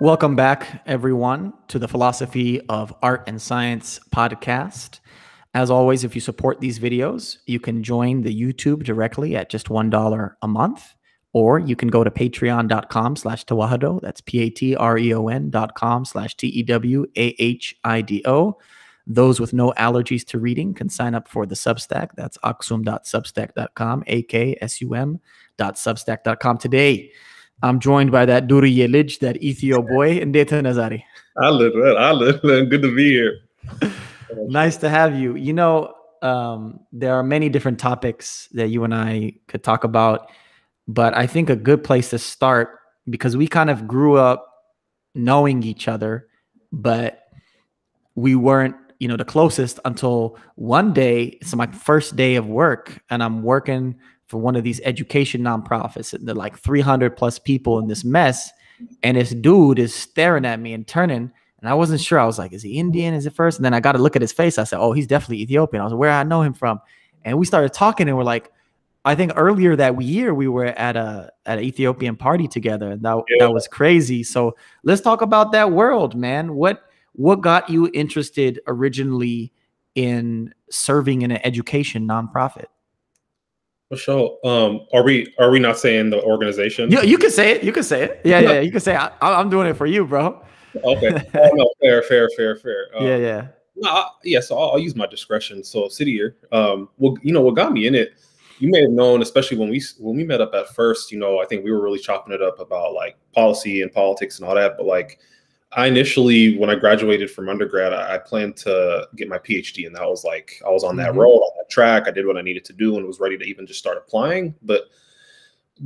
Welcome back, everyone, to the Philosophy of Art and Science podcast. As always, if you support these videos, you can join the YouTube directly at just $1 a month, or you can go to patreon.com slash tewahido. That's P-A-T-R-E-O-N dot com slash T-E-W-A-H-I-D-O. Those with no allergies to reading can sign up for the Substack. That's aksum.substack.com, A-K-S-U-M dot substack.com. Today, I'm joined by that Duri Yelij, that Ethio boy, and Deta Nazari. I live well. I live well. Good to be here. nice to have you. You know, um, there are many different topics that you and I could talk about, but I think a good place to start because we kind of grew up knowing each other, but we weren't, you know, the closest until one day. It's my first day of work, and I'm working for one of these education nonprofits. And they're like 300 plus people in this mess. And this dude is staring at me and turning. And I wasn't sure. I was like, is he Indian? Is it first? And then I got to look at his face. I said, oh, he's definitely Ethiopian. I was like, where I know him from. And we started talking and we're like, I think earlier that year we were at a at an Ethiopian party together. And that, yeah. that was crazy. So let's talk about that world, man. What what got you interested originally in serving in an education nonprofit? For sure. Um, are we are we not saying the organization? Yeah, you can say it. You can say it. Yeah, yeah. yeah you can say I, am doing it for you, bro. Okay. oh, no, fair, fair, fair, fair. Um, yeah, yeah. No, I, yeah. So I'll, I'll, use my discretion. So city year. Um, well, you know what got me in it. You may have known, especially when we when we met up at first. You know, I think we were really chopping it up about like policy and politics and all that. But like, I initially, when I graduated from undergrad, I, I, planned to get my PhD, and that was like I was on that mm-hmm. road, on that track. I did what I needed to do, and was ready to even just start applying. But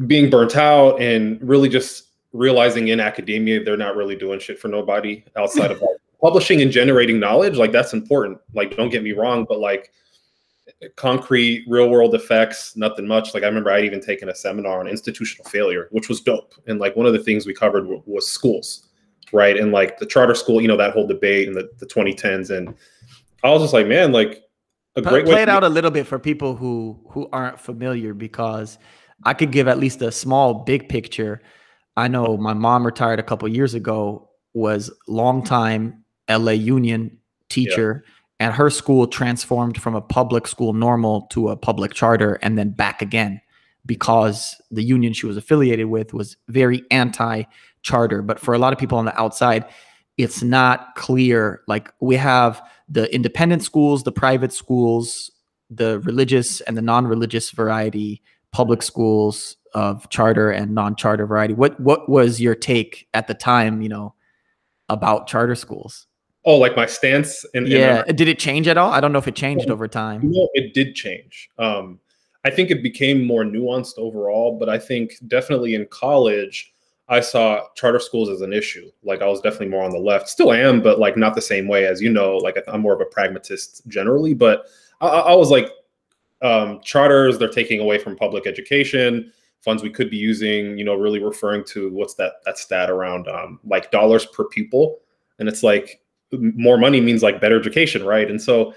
being burnt out and really just realizing in academia they're not really doing shit for nobody outside of like publishing and generating knowledge. Like that's important. Like don't get me wrong, but like concrete real world effects nothing much like i remember i'd even taken a seminar on institutional failure which was dope and like one of the things we covered w- was schools right? And like the charter school, you know, that whole debate in the, the 2010s. And I was just like, man, like a great play it out a little bit for people who who aren't familiar because I could give at least a small big picture. I know my mom retired a couple years ago, was longtime LA Union teacher, yeah. and her school transformed from a public school normal to a public charter and then back again because the union she was affiliated with was very anti charter. But for a lot of people on the outside, it's not clear. Like we have the independent schools, the private schools, the religious and the non-religious variety, public schools of charter and non-charter variety. What what was your take at the time, you know, about charter schools? Oh, like my stance and yeah. did it change at all? I don't know if it changed over time. No, it did change. Um, I think it became more nuanced overall, but I think definitely in college, I saw charter schools as an issue. Like I was definitely more on the left, still am, but like not the same way as you know. Like I'm more of a pragmatist generally, but I, I was like, um, charters they're taking away from public education funds we could be using. You know, really referring to what's that that stat around um, like dollars per pupil, and it's like more money means like better education, right? And so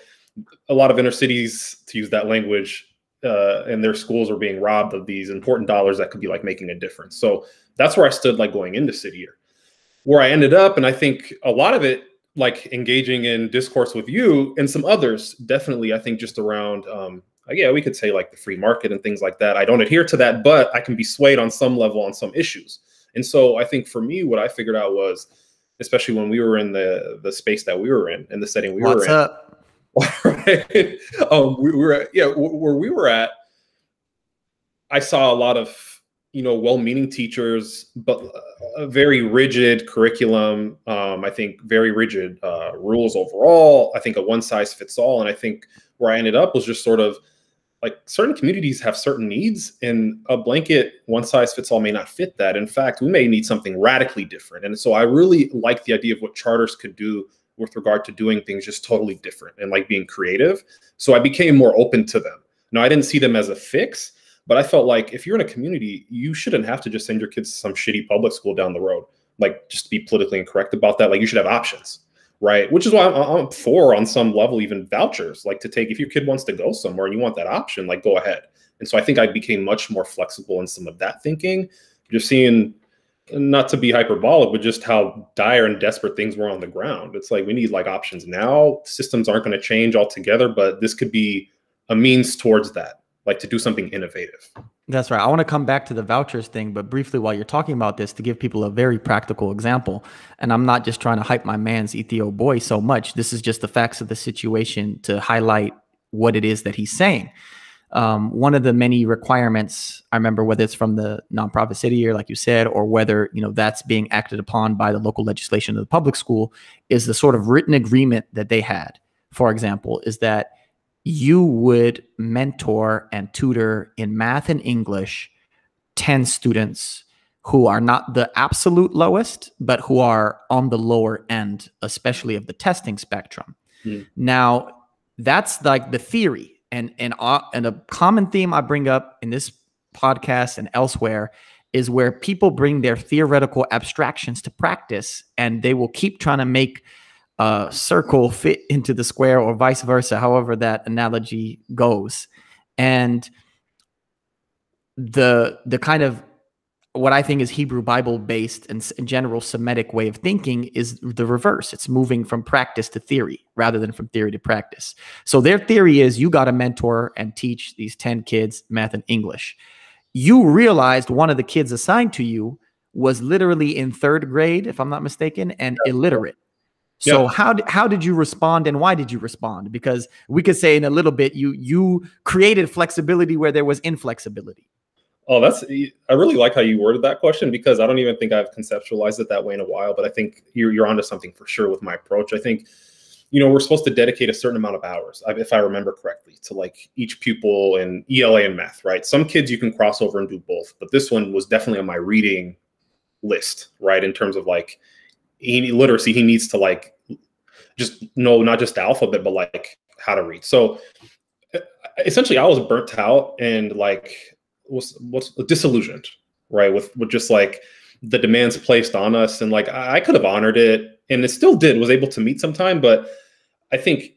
a lot of inner cities, to use that language, uh, and their schools are being robbed of these important dollars that could be like making a difference. So that's where I stood like going into City Year. Where I ended up, and I think a lot of it, like engaging in discourse with you and some others, definitely, I think just around, um, yeah, we could say like the free market and things like that. I don't adhere to that, but I can be swayed on some level on some issues. And so I think for me, what I figured out was, especially when we were in the the space that we were in, in the setting we What's were in. Up? right? um, we were at, yeah, where we were at. I saw a lot of you know well-meaning teachers but a very rigid curriculum. Um, i think very rigid uh, rules overall. I think a one size fits all and i think where i ended up was just sort of like certain communities have certain needs and a blanket one size fits all may not fit that. In fact we may need something radically different. And so i really like the idea of what charters could do with regard to doing things just totally different and like being creative. So i became more open to them. Now i didn't see them as a fix but I felt like if you're in a community, you shouldn't have to just send your kids to some shitty public school down the road. Like, just to be politically incorrect about that. Like, you should have options, right? Which is why I'm, I'm for, on some level, even vouchers. Like, to take if your kid wants to go somewhere and you want that option, like, go ahead. And so I think I became much more flexible in some of that thinking. Just seeing not to be hyperbolic, but just how dire and desperate things were on the ground. It's like we need like options now. Systems aren't going to change altogether, but this could be a means towards that, like to do something innovative. That's right. I want to come back to the vouchers thing, but briefly while you're talking about this, to give people a very practical example, and I'm not just trying to hype my man's Ethio boy so much. This is just the facts of the situation to highlight what it is that he's saying um, one of the many requirements i remember whether it's from the nonprofit City Year like you said or whether you know that's being acted upon by the local legislation of the public school is the sort of written agreement that they had for example is that you would mentor and tutor in math and english 10 students who are not the absolute lowest but who are on the lower end especially of the testing spectrum mm. now that's like the theory and and uh, and a common theme I bring up in this podcast and elsewhere is where people bring their theoretical abstractions to practice and they will keep trying to make a circle fit into the square or vice versa however that analogy goes and the the kind of what I think is Hebrew Bible based and general Semitic way of thinking is the reverse. It's moving from practice to theory rather than from theory to practice. So their theory is you got to mentor and teach these 10 kids math and English. You realized one of the kids assigned to you was literally in third grade, if I'm not mistaken, and illiterate. So yeah. how did how did you respond and why did you respond? Because we could say in a little bit you you created flexibility where there was inflexibility. Oh, that's I really like how you worded that question because I don't even think I've conceptualized it that way in a while. But I think you're you're onto something for sure with my approach. I think, you know, we're supposed to dedicate a certain amount of hours, if I remember correctly, to like each pupil in ELA and math. Right? Some kids you can cross over and do both, but this one was definitely on my reading list. Right? In terms of like he literacy, he needs to like just know not just the alphabet, but like how to read. So essentially, I was burnt out and like was what's disillusioned, right? With with just like the demands placed on us, and like I, I could have honored it, and it still did. Was able to meet sometime, but I think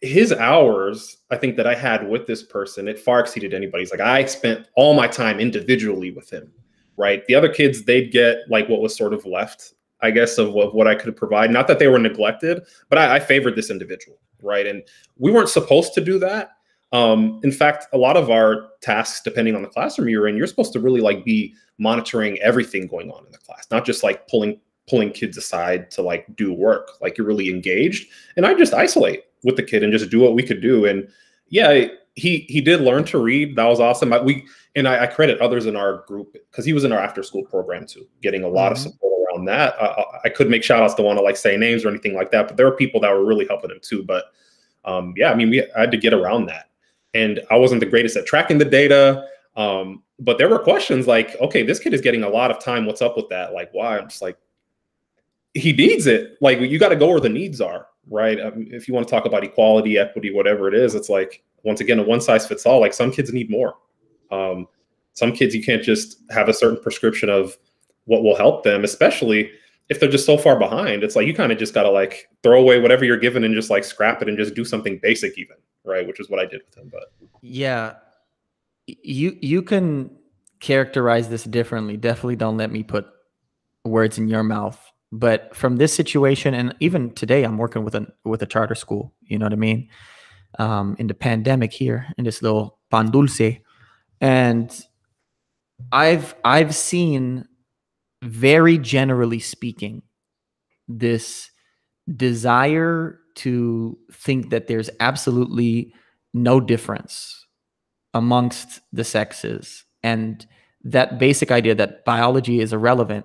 his hours, I think that I had with this person, it far exceeded anybody's. Like I spent all my time individually with him, right? The other kids, they'd get like what was sort of left, I guess, of what, what I could provide. Not that they were neglected, but I, I favored this individual, right? And we weren't supposed to do that. Um, in fact, a lot of our tasks, depending on the classroom you're in, you're supposed to really like be monitoring everything going on in the class, not just like pulling pulling kids aside to like do work. Like you're really engaged. And I just isolate with the kid and just do what we could do. And yeah, he he did learn to read. That was awesome. I, we and I, I, credit others in our group because he was in our after school program too, getting a lot mm-hmm. of support around that. I, I could make shout outs to want to like say names or anything like that, but there were people that were really helping him too. But um, yeah, I mean, we I had to get around that and I wasn't the greatest at tracking the data. Um, but there were questions like, okay, this kid is getting a lot of time. What's up with that? Like, why? I'm just like, he needs it. Like, you got to go where the needs are, right? Um, if you want to talk about equality, equity, whatever it is, it's like once again a one size fits all. Like some kids need more. Um, some kids you can't just have a certain prescription of what will help them, especially if they're just so far behind. It's like you kind of just got to like throw away whatever you're given and just like scrap it and just do something basic, even right? Which is what I did with him. But yeah, you you can characterize this differently. Definitely don't let me put words in your mouth. But from this situation, and even today, I'm working with a with a charter school. You know what I mean? Um, in the pandemic here, in this little pan dulce, and I've I've seen, very generally speaking, this desire to think that there's absolutely no difference amongst the sexes and that basic idea that biology is irrelevant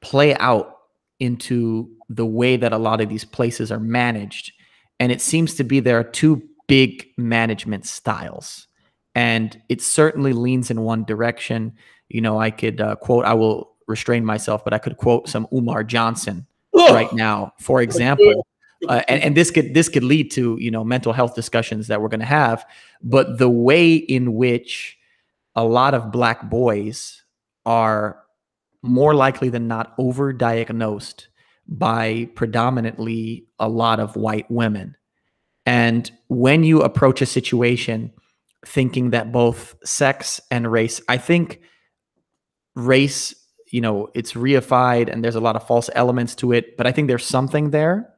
play out into the way that a lot of these places are managed. And it seems to be there are two big management styles. And it certainly leans in one direction. You know i could uh, quote i will restrain myself but i could quote some umar johnson right now. For example uh, and, and this could this could lead to you know mental health discussions that we're going to have but the way in which a lot of black boys are more likely than not overdiagnosed by predominantly a lot of white women. And when you approach a situation thinking that both sex and race i think race you know it's reified and there's a lot of false elements to it but i think there's something there.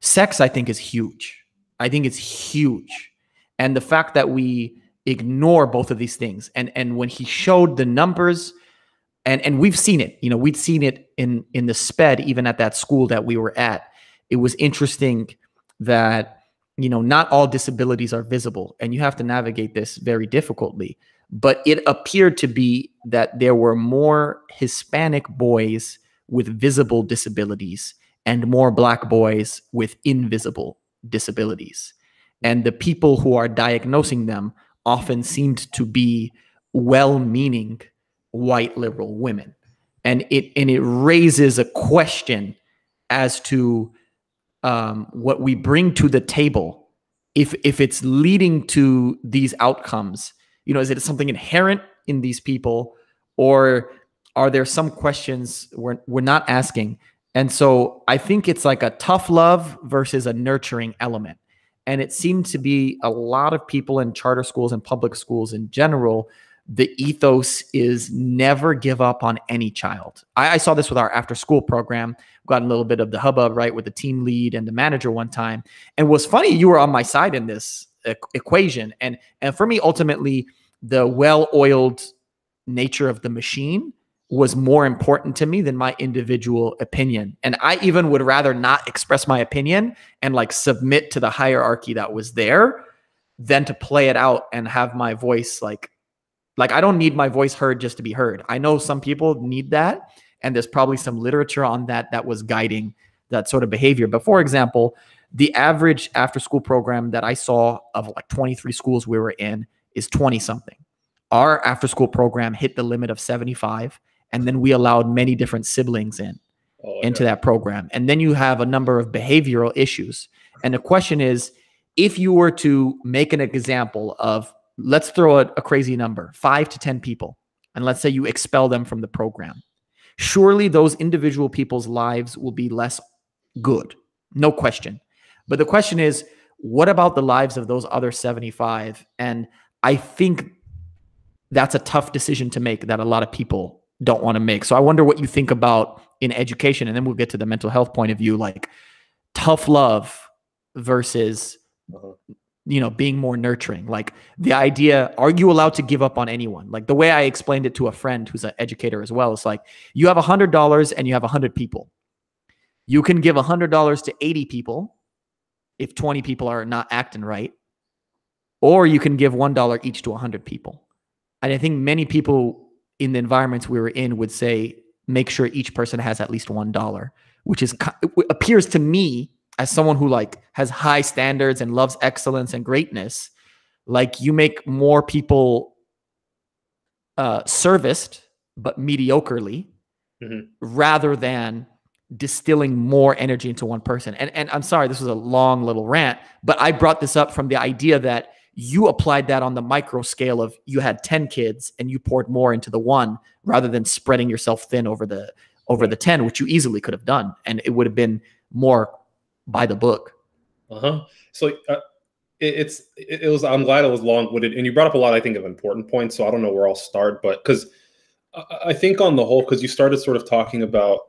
Sex i think is huge. I think it's huge. And the fact that we ignore both of these things and and when he showed the numbers and and we've seen it you know we'd seen it in in the sped even at that school that we were at. It was interesting that you know not all disabilities are visible and you have to navigate this very difficultly but it appeared to be that there were more hispanic boys with visible disabilities and more black boys with invisible disabilities. And the people who are diagnosing them often seemed to be well-meaning white liberal women. And it and it raises a question as to um, what we bring to the table. If if it's leading to these outcomes you know is it something inherent in these people or are there some questions we're, we're not asking and so i think it's like a tough love versus a nurturing element and it seemed to be a lot of people in charter schools and public schools in general the ethos is never give up on any child. I, I, saw this with our after school program. Got a little bit of the hubbub right with the team lead and the manager one time. And was funny, you were on my side in this equation. And and for me, ultimately, the well-oiled nature of the machine was more important to me than my individual opinion. And I even would rather not express my opinion and like submit to the hierarchy that was there than to play it out and have my voice like like I don't need my voice heard just to be heard. I know some people need that and there's probably some literature on that that was guiding that sort of behavior. But for example, the average after school program that I saw of like 23 schools we were in is 20 something. Our after school program hit the limit of 75 and then we allowed many different siblings in oh, into that program. And then you have a number of behavioral issues. And the question is if you were to make an example of let's throw a, a crazy number five to 10 people, and let's say you expel them from the program. Surely those individual people's lives will be less good, no question. But the question is, what about the lives of those other 75? And I think that's a tough decision to make that a lot of people don't want to make. So I wonder what you think about in education. And then we'll get to the mental health point of view like tough love versus uh-huh you know being more nurturing like the idea are you allowed to give up on anyone like the way i explained it to a friend who's an educator as well it's like you have a hundred dollars and you have a hundred people you can give a hundred dollars to 80 people if 20 people are not acting right or you can give one dollar each to a hundred people and i think many people in the environments we were in would say make sure each person has at least one dollar which is appears to me as someone who like has high standards and loves excellence and greatness like you make more people uh serviced but mediocrely mm-hmm. rather than distilling more energy into one person and and I'm sorry this was a long little rant but I brought this up from the idea that you applied that on the micro scale of you had 10 kids and you poured more into the one rather than spreading yourself thin over the over the 10 which you easily could have done and it would have been more by the book. Uh huh. So uh, it, it's it, it, was. I'm glad it was long winded, and you brought up a lot. I think of important points. So I don't know where I'll start, but because I, I think on the whole, because you started sort of talking about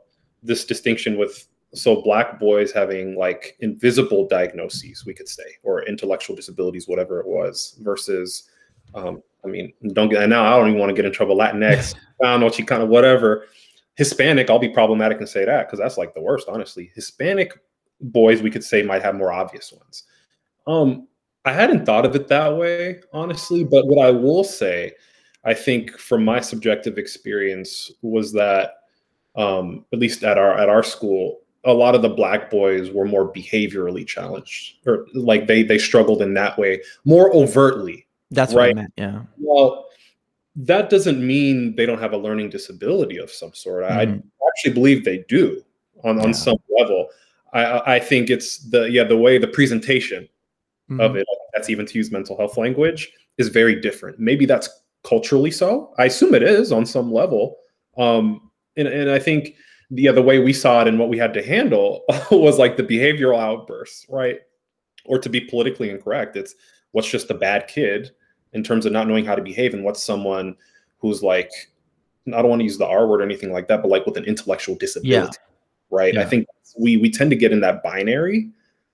this distinction with so black boys having like invisible diagnoses, we could say, or intellectual disabilities, whatever it was, versus. Um, I mean, don't get now. I don't even want to get in trouble. Latinx, Chicano, Chicano, whatever. Hispanic, I'll be problematic and say that because that's like the worst, honestly. Hispanic boys we could say might have more obvious ones. Um, I hadn't thought of it that way, honestly, but what I will say, I think from my subjective experience was that um, at least at our at our school, a lot of the black boys were more behaviorally challenged, or like they they struggled in that way more overtly. That's right. Meant, yeah. Well, that doesn't mean they don't have a learning disability of some sort. Mm. I mm-hmm. actually believe they do on yeah. on some level. I, I think it's the yeah the way the presentation mm-hmm. of it that's even to use mental health language is very different. Maybe that's culturally so. I assume it is on some level. Um, and and I think the yeah, the way we saw it and what we had to handle was like the behavioral outbursts, right? Or to be politically incorrect, it's what's just a bad kid in terms of not knowing how to behave and what's someone who's like I don't want to use the R word or anything like that, but like with an intellectual disability, Yeah. right? I think we we tend to get in that binary,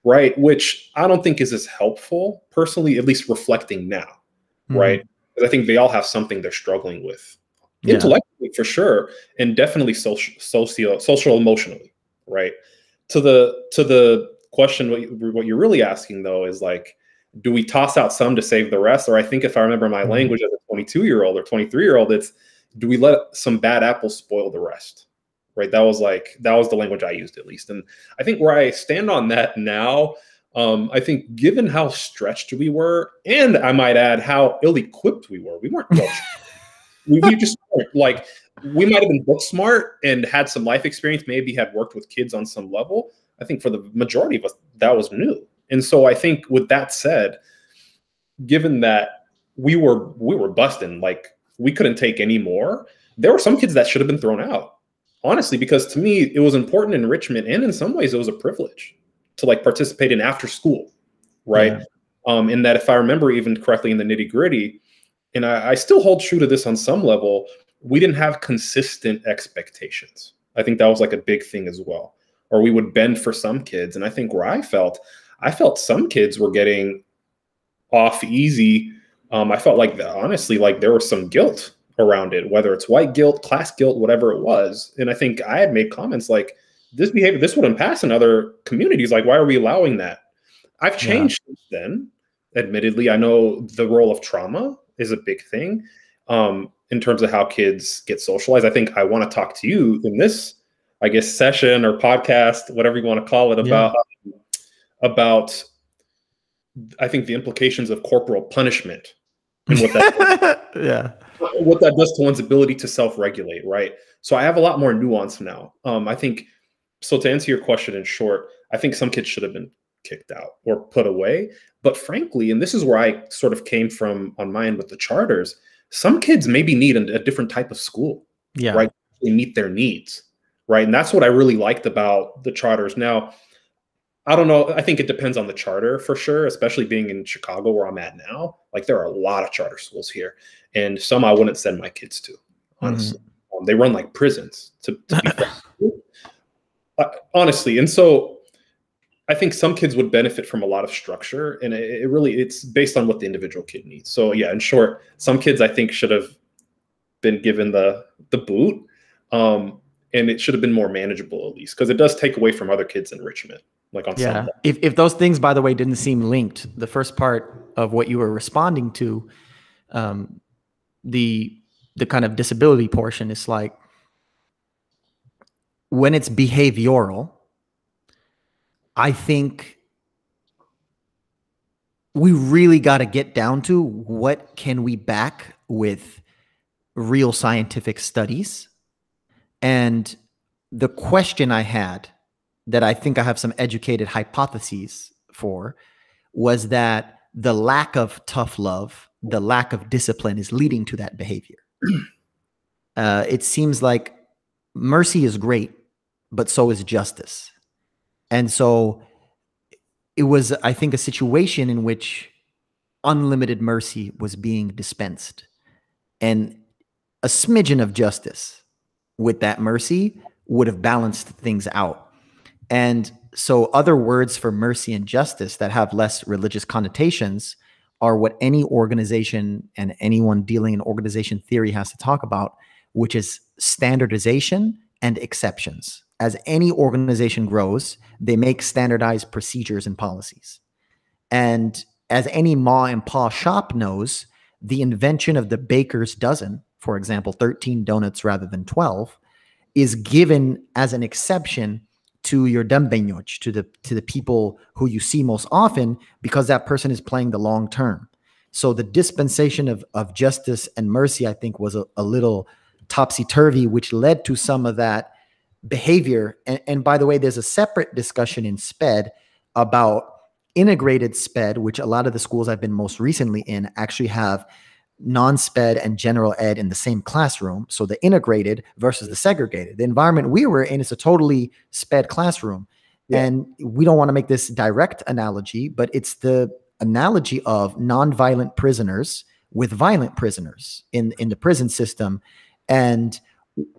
right? Which I don't think is as helpful personally, at least reflecting now, Mhm. right? Because I think they all have something they're struggling with Yeah. intellectually for sure, and definitely social, socio, social, emotionally, right? To the to the question, what, you, what you're really asking though is like, do we toss out some to save the rest? Or I think if I remember my Mhm. language as a 22 year old or 23 year old, it's do we let some bad apples spoil the rest? Right. That was like that was the language I used at least, and I think where I stand on that now. Um, I think, given how stretched we were, and I might add how ill-equipped we were, we weren't well we, we just. Like we might have been book smart and had some life experience maybe had worked with kids on some level. I think for the majority of us that was new. And so i think with that said given that we were we were busting like we couldn't take any more there were some kids that should have been thrown out. Honestly because to me it was important enrichment and in some ways it was a privilege to like participate in after school right? Yeah. um in that if i remember even correctly in the nitty gritty and I, I still hold true to this on some level we didn't have consistent expectations. I think that was like a big thing as well. Or we would bend for some kids and i think where i felt i felt some kids were getting off easy. Um, i felt like honestly like there was some guilt around it whether it's white guilt class guilt whatever it was. And i think i had made comments like this behavior this wouldn't pass in other communities. Like why are we allowing that? I've Yeah. changed since then. Admittedly i know the role of trauma is a big thing. Um, in terms of how kids get socialized i think i want to talk to you in this i guess session or podcast whatever you want to call it Yeah. about um, about i think the implications of corporal punishment and what that yeah. what that does to one's ability to self-regulate right so i have a lot more nuance now um, i think so to answer your question in short i think some kids should have been kicked out or put away but frankly and this is where i sort of came from on my end with the charters some kids maybe need a, a different type of school Yeah. Right. they meet their needs right and that's what i really liked about the charters now i don't know i think it depends on the charter for sure especially being in chicago where i'm at now like there are a lot of charter schools here and some i wouldn't send my kids to honestly um, they run like prisons to, to be. Uh, honestly and so i think some kids would benefit from a lot of structure and it, it really it's based on what the individual kid needs so yeah in short some kids i think should have been given the the boot um and it should have been more manageable at least because it does take away from other kids enrichment like on Yeah. level. If if those things, by the way, didn't seem linked, the first part of what you were responding to, um, the the kind of disability portion is like when it's behavioral. I think we really got to get down to what can we back with real scientific studies and the question I had that I think I have some educated hypotheses for was that the lack of tough love, the lack of discipline is leading to that behavior. uh, it seems like mercy is great, but so is justice. And so it was, I think, a situation in which unlimited mercy was being dispensed and a smidgen of justice with that mercy would have balanced things out. And so, other words for mercy and justice that have less religious connotations are what any organization and anyone dealing in organization theory has to talk about, which is standardization and exceptions. As any organization grows, they make standardized procedures and policies. And as any ma and pa shop knows, the invention of the baker's dozen, for example, 13 donuts rather than 12, is given as an exception to your dembeñoch, to the to the people who you see most often, because that person is playing the long term. So the dispensation of, of justice and mercy, I think, was a, a little topsy-turvy, which led to some of that behavior. And, and by the way, there's a separate discussion in SPED about integrated SPED, which a lot of the schools I've been most recently in actually have non-sped and general ed in the same classroom so the integrated versus the segregated the environment we were in is a totally sped classroom Yeah. and we don't want to make this direct analogy but it's the analogy of non-violent prisoners with violent prisoners in in the prison system and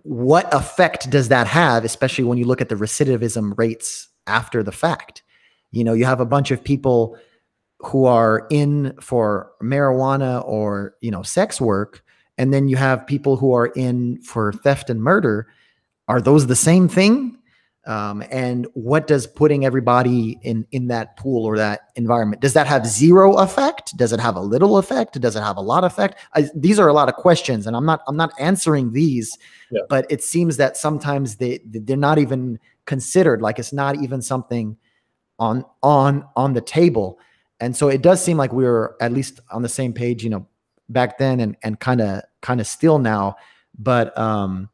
what effect does that have especially when you look at the recidivism rates after the fact? You know you have a bunch of people who are in for marijuana or you know sex work and then you have people who are in for theft and murder. Are those the same thing um, and what does putting everybody in in that pool or that environment does that have zero effect? Does it have a little effect? Does it have a lot of effect? I, these are a lot of questions and i'm not i'm not answering these yeah. but it seems that sometimes they they're not even considered like it's not even something on on on the table. And so it does seem like we were at least on the same page you know back then and and kind of kind of still now. But um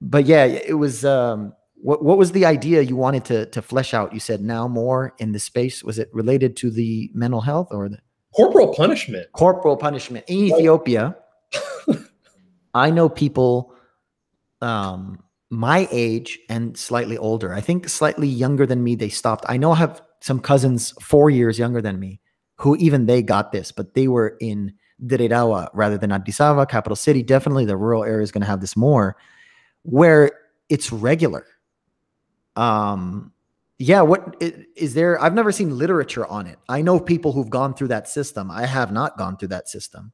but yeah it was um what what was the idea you wanted to to flesh out? You said now more in the space. Was it related to the mental health or the corporal punishment? Corporal punishment in Ethiopia. I know people um my age and slightly older. I think slightly younger than me they stopped. I know I have some cousins 4 years younger than me who even they got this, but they were in Dire Dawa rather than Addis Ababa, capital city. Definitely the rural area is going to have this more where it's regular um yeah what is there i've never seen literature on it. I know people who've gone through that system. I have not gone through that system.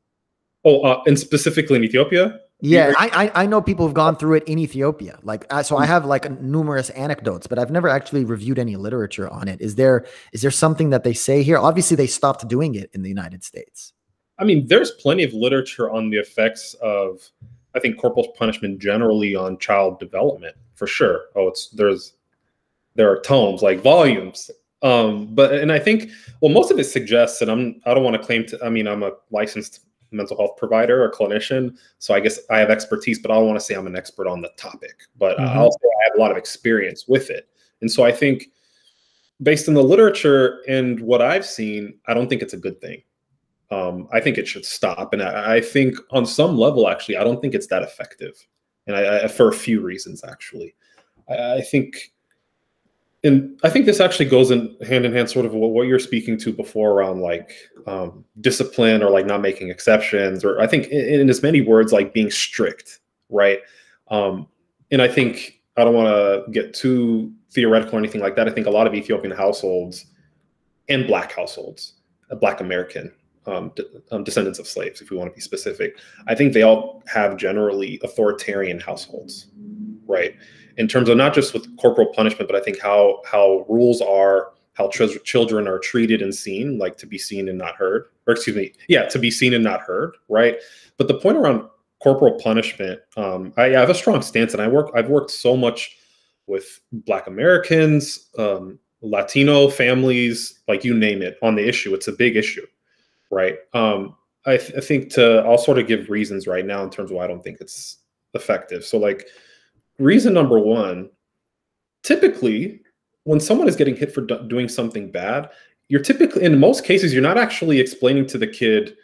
Oh uh, and specifically in ethiopia? Yeah I, I, I know people who've gone through it in ethiopia. Like so i have like numerous anecdotes but i've never actually reviewed any literature on it. Is there is there something that they say here? Obviously they stopped doing it in the united states. I mean there's plenty of literature on the effects of i think corporal punishment generally on child development for sure. Oh it's there's there are tomes like volumes. Um but and i think well most of it suggests and i'm i don't want to claim to i mean i'm a licensed mental health provider or clinician so i guess i have expertise but i don't want to say i'm an expert on the topic but mm-hmm. i'll say i have a lot of experience with it. And so i think based on the literature and what i've seen i don't think it's a good thing. Um, i think it should stop and I, I, think on some level actually i don't think it's that effective. And I, I for a few reasons actually. I, I think and I think this actually goes in hand in hand, sort of what, you're speaking to before around like um, discipline or like not making exceptions, or I think in, in as many words like being strict, right? Um, and I think I don't want to get too theoretical or anything like that. I think a lot of Ethiopian households and Black households, uh, Black American um, um, descendants of slaves, if we want to be specific, I think they all have generally authoritarian households, right? In terms of not just with corporal punishment, but I think how how rules are, how ch- children are treated and seen, like to be seen and not heard, or excuse me, yeah, to be seen and not heard, right? But the point around corporal punishment, um, I, I have a strong stance, and I work. I've worked so much with Black Americans, um, Latino families, like you name it, on the issue. It's a big issue, right? Um, I, th- I think to I'll sort of give reasons right now in terms of why I don't think it's effective. So like reason number one typically when someone is getting hit for do- doing something bad you're typically in most cases you're not actually explaining to the kid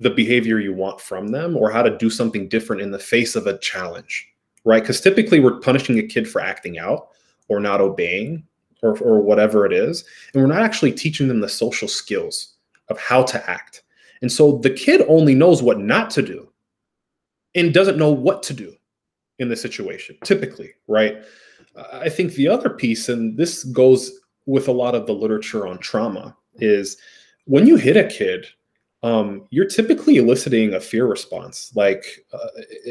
the behavior you want from them or how to do something different in the face of a challenge right? Because typically we're punishing a kid for acting out or not obeying or, or whatever it is and we're not actually teaching them the social skills of how to act. And so the kid only knows what not to do and doesn't know what to do in the situation, typically, right? I think the other piece, and this goes with a lot of the literature on trauma, is when you hit a kid, um, you're typically eliciting a fear response. Like, uh,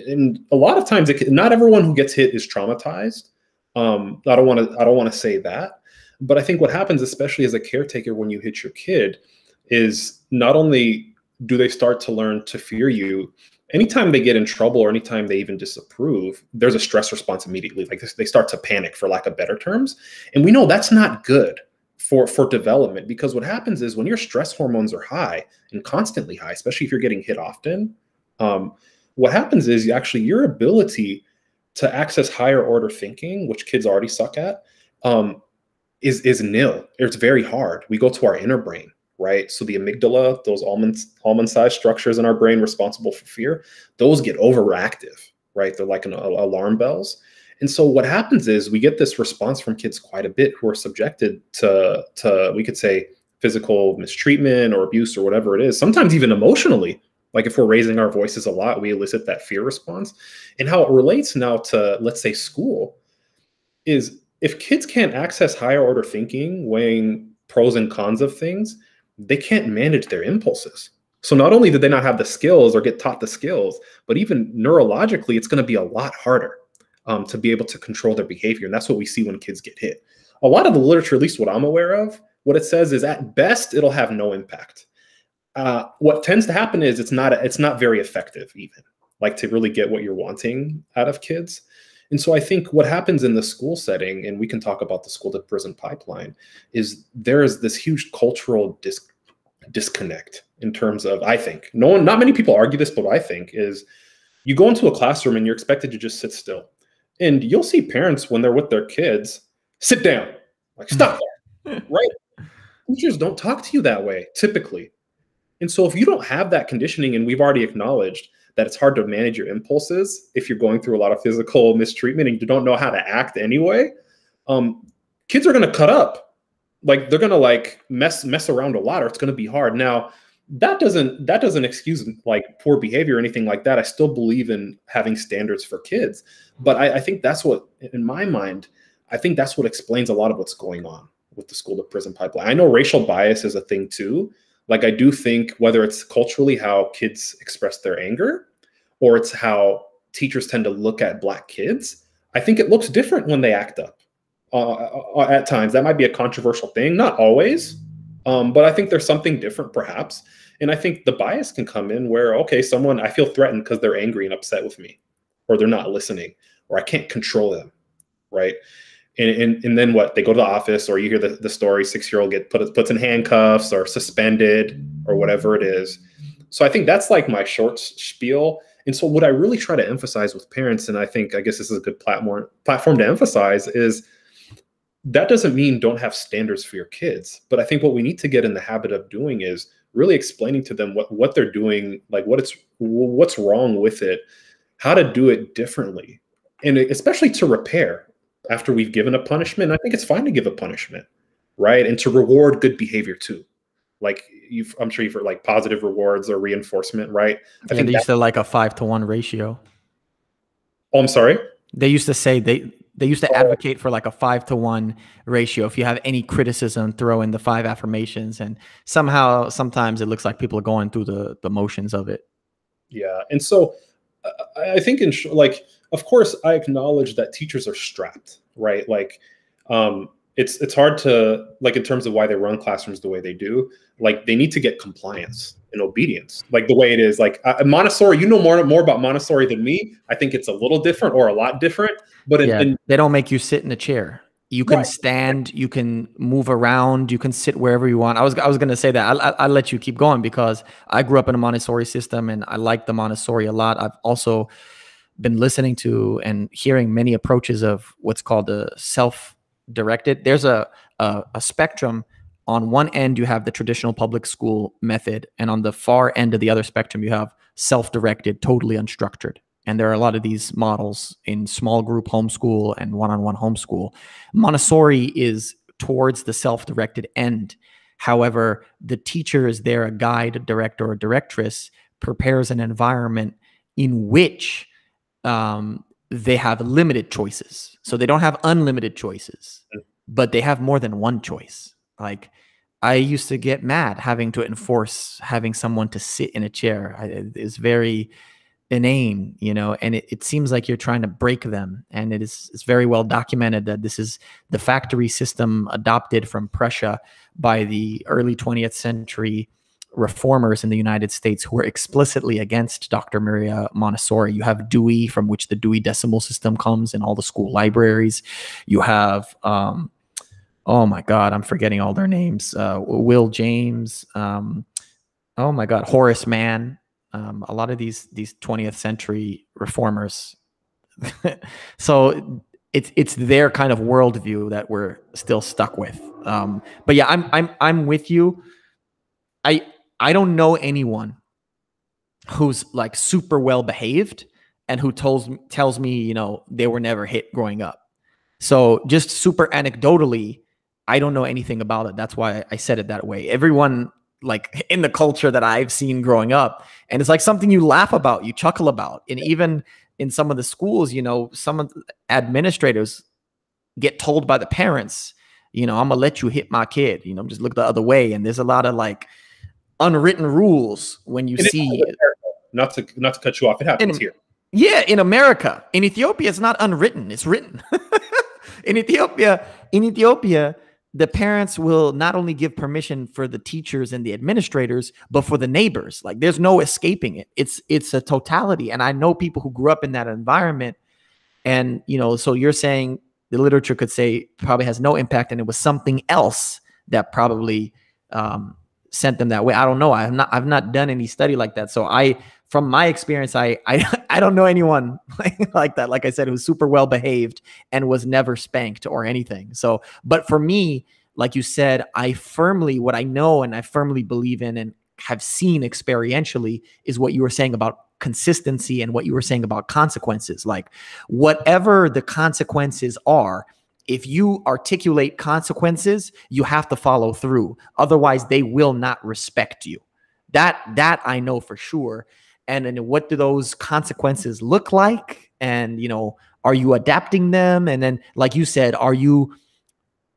and a lot of times, it, not everyone who gets hit is traumatized. Um, I don't want to. I don't want to say that, but I think what happens, especially as a caretaker, when you hit your kid, is not only do they start to learn to fear you, anytime they get in trouble or anytime they even disapprove, there's a stress response immediately. Like they start to panic, for lack of better terms. And we know that's not good for for development because what happens is when your stress hormones are high and constantly high, especially if you're getting hit often, um, what happens is you actually your ability to access higher order thinking, which kids already suck at, um, is is nil. It's very hard. We go to our inner brain right? So the amygdala, those almond almond-sized structures in our brain responsible for fear, those get overactive, right? They're like an alarm bells. And so what happens is we get this response from kids quite a bit who are subjected to to we could say physical mistreatment or abuse or whatever it is, sometimes even emotionally Like if we're raising our voices a lot, we elicit that fear response. And how it relates now to, let's say, school is if kids can't access higher order thinking, weighing pros and cons of things, they can't manage their impulses. So not only do they not have the skills or get taught the skills, but even neurologically, it's going to be a lot harder um, to be able to control their behavior. And that's what we see when kids get hit. A lot of the literature, at least what I'm aware of, what it says is at best it'll have no impact. Uh, what tends to happen is it's not it's not very effective even like to really get what you're wanting out of kids. And so I think what happens in the school setting, and we can talk about the school to prison pipeline, is there is this huge cultural dis- disconnect in terms of I think no one, not many people argue this, but I think is you go into a classroom and you're expected to just sit still, and you'll see parents when they're with their kids sit down, like hmm. stop there, right? teachers don't talk to you that way typically. And so if you don't have that conditioning, and we've already acknowledged that it's hard to manage your impulses if you're going through a lot of physical mistreatment and you don't know how to act anyway, um, kids are going to cut up. Like they're going to like mess mess around a lot, or it's going to be hard. Now that doesn't that doesn't excuse like poor behavior or anything like that. I still believe in having standards for kids, but I, I think that's what, in my mind, I think that's what explains a lot of what's going on with the school to prison pipeline. I know racial bias is a thing too. Like I do think whether it's culturally how kids express their anger or it's how teachers tend to look at black kids, I think it looks different when they act up. Uh, uh at times, that might be a controversial thing, not always, um, but I think there's something different perhaps. And I think the bias can come in where, okay, someone, I feel threatened because they're angry and upset with me, or they're not listening, or I can't control them, right? And, and, and then what? They go to the office or you hear the, the story six year old get put puts in handcuffs or suspended or whatever it is. So i think that's like my short spiel. And so what i really try to emphasize with parents and i think i guess this is a good platform platform to emphasize is that doesn't mean don't have standards for your kids. But i think what we need to get in the habit of doing is really explaining to them what what they're doing like what it's what's wrong with it how to do it differently. And especially to repair after we've given a punishment. I think it's fine to give a punishment, right? And to reward good behavior too. Like you've, I'm sure you've heard like positive rewards or reinforcement, right? I yeah, think they used to like a five to one ratio. Oh, I'm sorry. They used to say they they used to advocate for like a five to one ratio. If you have any criticism, throw in the five affirmations, and somehow sometimes it looks like people are going through the the motions of it. Yeah, and so I think in like of course i acknowledge that teachers are strapped right? Like um, it's it's hard to like in terms of why they run classrooms the way they do like they need to get compliance and obedience. Like the way it is like uh, montessori you know more more about montessori than me. I think it's a little different or a lot different but yeah, in, they don't make you sit in a chair. You can right. stand you can move around you can sit wherever you want. I was i was going to say that. I'll, I'll let you keep going because i grew up in a montessori system and i like the montessori a lot. I've also been listening to and hearing many approaches of what's called the self-directed. There's a, a, a spectrum. On one end, you have the traditional public school method, and on the far end of the other spectrum, you have self-directed, totally unstructured. And there are a lot of these models in small group homeschool and one-on-one homeschool. Montessori is towards the self-directed end. However, the teacher is there, a guide, a director, or directress prepares an environment in which um, they have limited choices. So they don't have unlimited choices, mm. but they have more than one choice. Like I used to get mad having to enforce having someone to sit in a chair. it's very inane, you know, and it, it seems like you're trying to break them. And it is it's very well documented that this is the factory system adopted from Prussia by the early 20th century reformers in the United States who were explicitly against Dr. Maria Montessori. You have Dewey, from which the Dewey Decimal System comes in all the school libraries. You have, um, oh my God, I'm forgetting all their names. Uh, Will James. Um, oh my God, Horace Mann. Um, a lot of these these 20th century reformers. so it's it's their kind of worldview that we're still stuck with. Um, but yeah, I'm I'm I'm with you. I I don't know anyone who's like super well behaved and who tells tells me, you know, they were never hit growing up. So just super anecdotally, I don't know anything about it. That's why I said it that way. Everyone like in the culture that I've seen growing up. And it's like something you laugh about, you chuckle about. And even in some of the schools, you know, some of the administrators get told by the parents, you know, I'm gonna let you hit my kid, you know, just look the other way. And there's a lot of like unwritten rules when you And see not to not to cut you off. It happens In- here. yeah, in America. In Ethiopia, it's not unwritten, it's written. in Ethiopia, in Ethiopia, the parents will not only give permission for the teachers and the administrators, but for the neighbors. Like there's no escaping it. It's it's a totality. And I know people who grew up in that environment. And you know, so you're saying the literature could say probably has no impact, and it was something else that probably um, sent them that way. I don't know. I've not I've not done any study like that. So I from my experience, I I, I don't know anyone like, like that. Like I said, who's super well behaved and was never spanked or anything. So, but for me, like you said, I firmly what I know and I firmly believe in and have seen experientially is what you were saying about consistency and what you were saying about consequences. Like whatever the consequences are, if you articulate consequences, you have to follow through. Otherwise, they will not respect you. That that I know for sure. And then what do those consequences look like? And you know, are you adapting them? And then, like you said, are you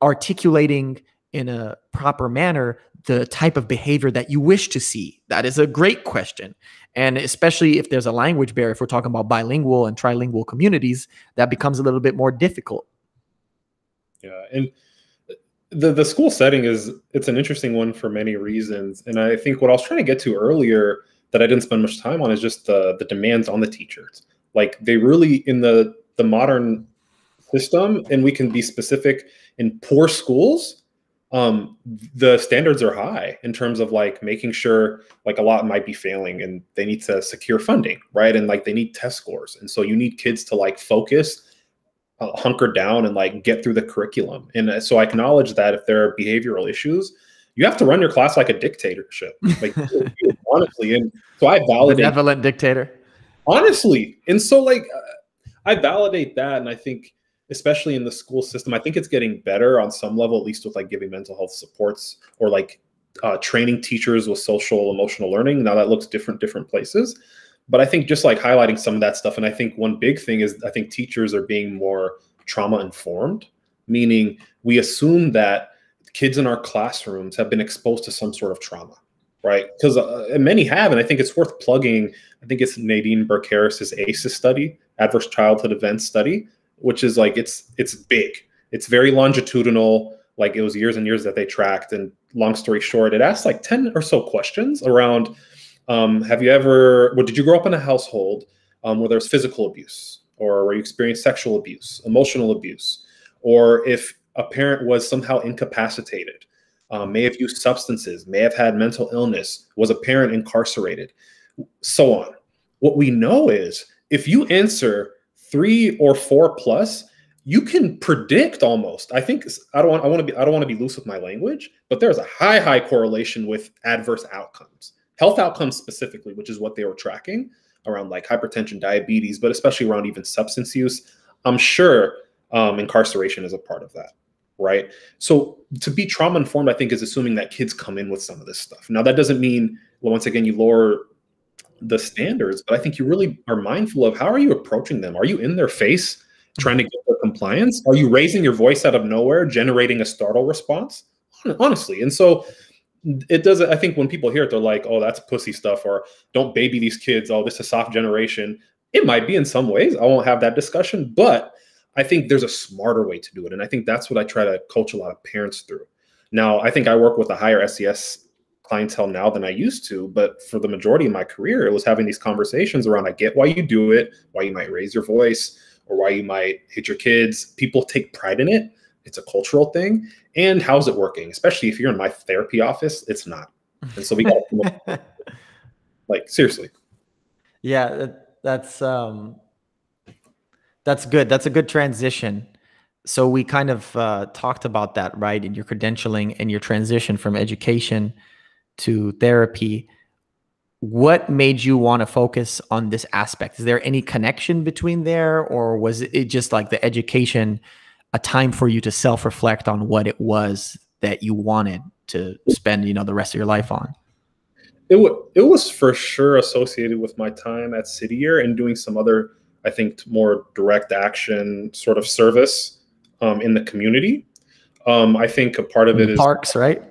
articulating in a proper manner the type of behavior that you wish to see? That is a great question. And especially if there's a language barrier, if we're talking about bilingual and trilingual communities, that becomes a little bit more difficult. Yeah, and the the school setting is it's an interesting one for many reasons. And I think what I was trying to get to earlier that I didn't spend much time on is just the the demands on the teachers. Like they really in the the modern system, and we can be specific in poor schools. Um, the standards are high in terms of like making sure like a lot might be failing and they need to secure funding, right? And like they need test scores, and so you need kids to like focus uh, hunker down and like get through the curriculum. And uh, so I acknowledge that if there are behavioral issues, you have to run your class like a dictatorship, like honestly. And so I validate Benevolent dictator. honestly. And so like uh, I validate that, and I think especially in the school system, I think it's getting better on some level, at least with like giving mental health supports or like uh, training teachers with social emotional learning. Now that looks different different places but I think just like highlighting some of that stuff, and I think one big thing is I think teachers are being more trauma informed, meaning we assume that kids in our classrooms have been exposed to some sort of trauma, right? Because uh, many have, and I think it's worth plugging. I think it's Nadine Burke Harris's ACEs study, Adverse Childhood Events Study, which is like it's it's big, it's very longitudinal. Like it was years and years that they tracked, and long story short, it asked like ten or so questions around um, have you ever, well, did you grow up in a household um, where there's physical abuse or where you experienced sexual abuse, emotional abuse, or if a parent was somehow incapacitated, um, may have used substances, may have had mental illness, was a parent incarcerated, so on. What we know is if you answer three or four plus, you can predict almost. I think I don't want I want to be I don't want to be loose with my language, but there's a high high correlation with adverse outcomes health outcomes specifically, which is what they were tracking around like hypertension, diabetes, but especially around even substance use. I'm sure um, incarceration is a part of that, right? So to be trauma informed, I think is assuming that kids come in with some of this stuff. Now that doesn't mean well, once again you lower the standards, but I think you really are mindful of how are you approaching them? Are you in their face trying to get their compliance? Are you raising your voice out of nowhere, generating a startle response? Honestly, and so it doesn't i think when people hear it they're like oh that's pussy stuff or don't baby these kids. Oh this is a soft generation. It might be in some ways. I won't have that discussion but i think there's a smarter way to do it and i think that's what i try to coach a lot of parents through. Now i think i work with a higher ses clientele now than i used to but for the majority of my career it was having these conversations around i get why you do it why you might raise your voice or why you might hit your kids. People take pride in it it's a cultural thing and how's it working? Especially if you're in my therapy office it's not. And so we got like seriously. Yeah that, that's um that's good. That's a good transition. So we kind of uh, talked about that right in your credentialing and your transition from education to therapy. What made you want to focus on this aspect? Is there any connection between there or was it just like the education a time for you to self reflect on what it was that you wanted to spend you know the rest of your life on. It, w- it was for sure associated with my time at city year and doing some other i think more direct action sort of service um, in the community. Um, i think a part of it is parks right?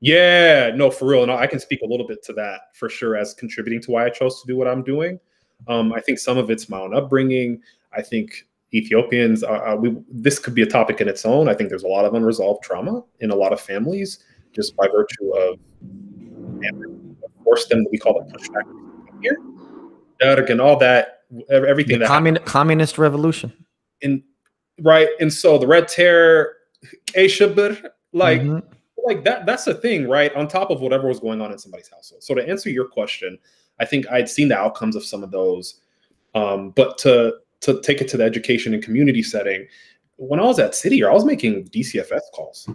Yeah no for real and i can speak a little bit to that for sure as contributing to why i chose to do what i'm doing. Um, i think some of it's my own upbringing. I think Ethiopians, uh, uh, we, this could be a topic in its own. I think there's a lot of unresolved trauma in a lot of families just by virtue of force them we call it pushback here, and all that, everything the that commun- communist revolution. In right, and so the Red Terror, like. Mm-hmm. Like that, that's the thing, right? On top of whatever was going on in somebody's household. So to answer your question, I think I'd seen the outcomes of some of those. Um, but to to take it to the education and community setting, when I was at City I was making DCFS calls.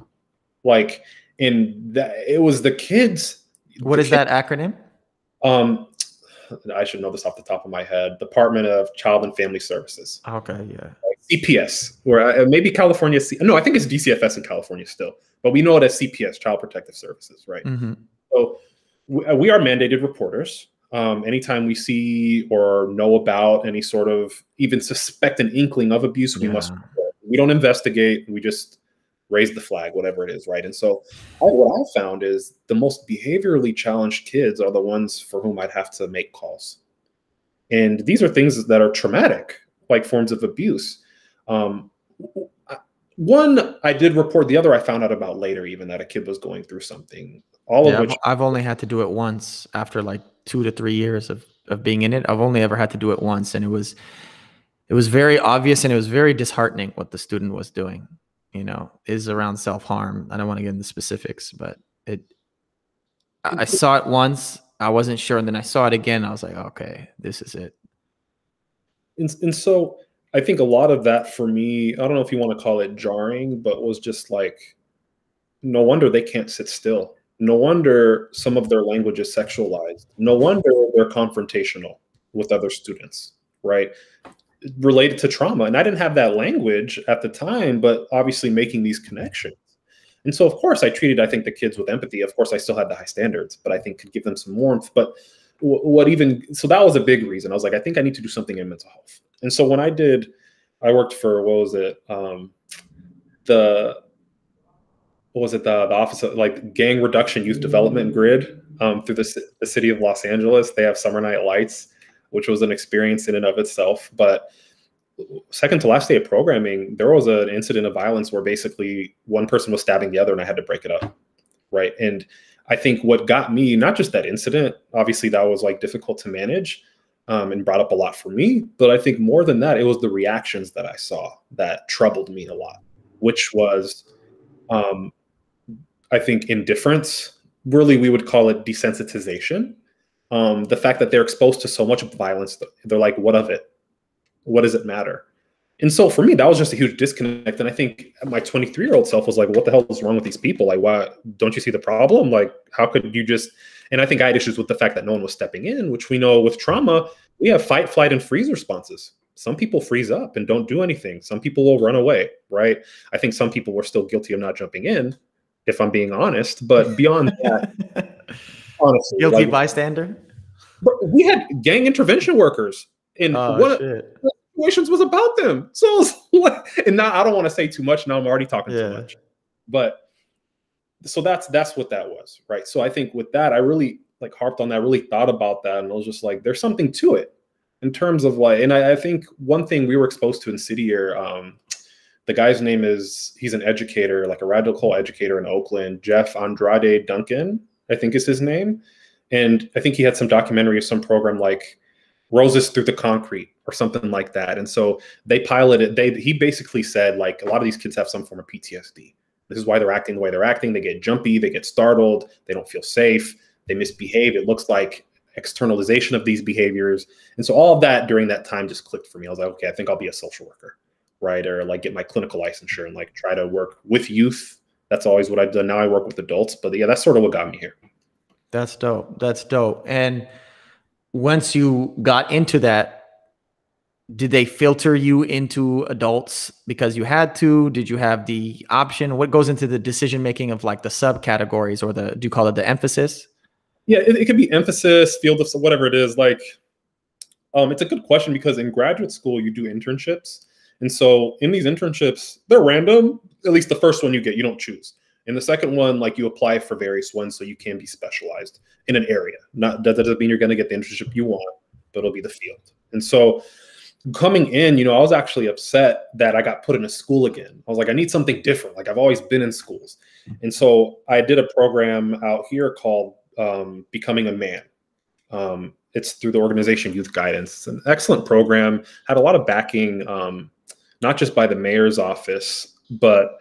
Like, and that it was the kids. What the is that acronym? Um, I should know this off the top of my head. Department of Child and Family Services. Okay, yeah. CPS, or uh, maybe California. C- no, I think it's DCFS in California still, but we know it as CPS, Child Protective Services, right? Mm-hmm. So we are mandated reporters. Um, anytime we see or know about any sort of even suspect an inkling of abuse, we yeah. must. We don't investigate. We just raise the flag, whatever it is, right? And so, I, what I found is the most behaviorally challenged kids are the ones for whom I'd have to make calls, and these are things that are traumatic, like forms of abuse. Um, one I did report. The other I found out about later, even that a kid was going through something. All yeah, of which I've only had to do it once after like two to three years of of being in it. I've only ever had to do it once, and it was it was very obvious and it was very disheartening what the student was doing. You know, is around self harm. I don't want to get into specifics, but it. I saw it once. I wasn't sure, and then I saw it again. I was like, okay, this is it. And, and so I think a lot of that for me, I don't know if you want to call it jarring, but was just like, no wonder they can't sit still no wonder some of their language is sexualized. No wonder they're confrontational with other students, right? Related to trauma. And I didn't have that language at the time, but obviously making these connections. And so, of course, I treated, I think, the kids with empathy. Of course, I still had the high standards, but I think could give them some warmth. But what even, so that was a big reason. I was like, I think I need to do something in mental health. And so when I did, I worked for, what was it? Um, the what was it the, the office of like gang reduction youth development GRYD um, through the, the city of los angeles. They have summer night lights which was an experience in and of itself. But second to last day of programming there was an incident of violence where basically one person was stabbing the other and i had to break it up right? And i think what got me not just that incident obviously that was like difficult to manage um, and brought up a lot for me but i think more than that it was the reactions that i saw that troubled me a lot which was um, I think indifference. Really, we would call it desensitization. Um, the fact that they're exposed to so much violence, they're like, what of it? What does it matter? And so for me, that was just a huge disconnect. And I think my 23 year old self was like, what the hell is wrong with these people? Like, why don't you see the problem? Like, how could you just, and I think I had issues with the fact that no one was stepping in, which we know with trauma, we have fight, flight, and freeze responses. Some people freeze up and don't do anything. Some people will run away, right? I think some people were still guilty of not jumping in if I'm being honest. But beyond that, honestly, guilty like, bystander. we had gang intervention workers, and oh, what shit. situations was about them. So, and now I don't want to say too much. Now I'm already talking yeah. too much, but so that's that's what that was, right? So I think with that, I really like harped on that, really thought about that, and I was just like, there's something to it in terms of like, and I, I think one thing we were exposed to in City Year, um, the guy's name is he's an educator, like a radical educator in Oakland, Jeff Andrade Duncan, I think is his name. And I think he had some documentary or some program like Roses Through the Concrete or something like that. And so they piloted, they he basically said like a lot of these kids have some form of PTSD. This is why they're acting the way they're acting. They get jumpy, they get startled, they don't feel safe, they misbehave. It looks like externalization of these behaviors. And so all of that during that time just clicked for me. I was like, okay, I think I'll be a social worker right? Or like get my clinical licensure and like try to work with youth. That's always what I've done. Now I work with adults, but yeah, that's sort of what got me here. That's dope. That's dope. And once you got into that did they filter you into adults because you had to? Did you have the option? What goes into the decision making of like the subcategories or the do you call it the emphasis? Yeah, it, it could be emphasis, field of whatever it is. Like, um, it's a good question because in graduate school you do internships, and so in these internships they're random. At least the first one you get, you don't choose. And the second one, like you apply for various ones, so you can be specialized in an area. Not that doesn't mean you're going to get the internship you want, but it'll be the field. And so coming in, you know, I was actually upset that I got put in a school again. I was like, I need something different. Like I've always been in schools. And so I did a program out here called um, Becoming a Man. Um, it's through the organization Youth Guidance. It's an excellent program, had a lot of backing, um, not just by the mayor's office, but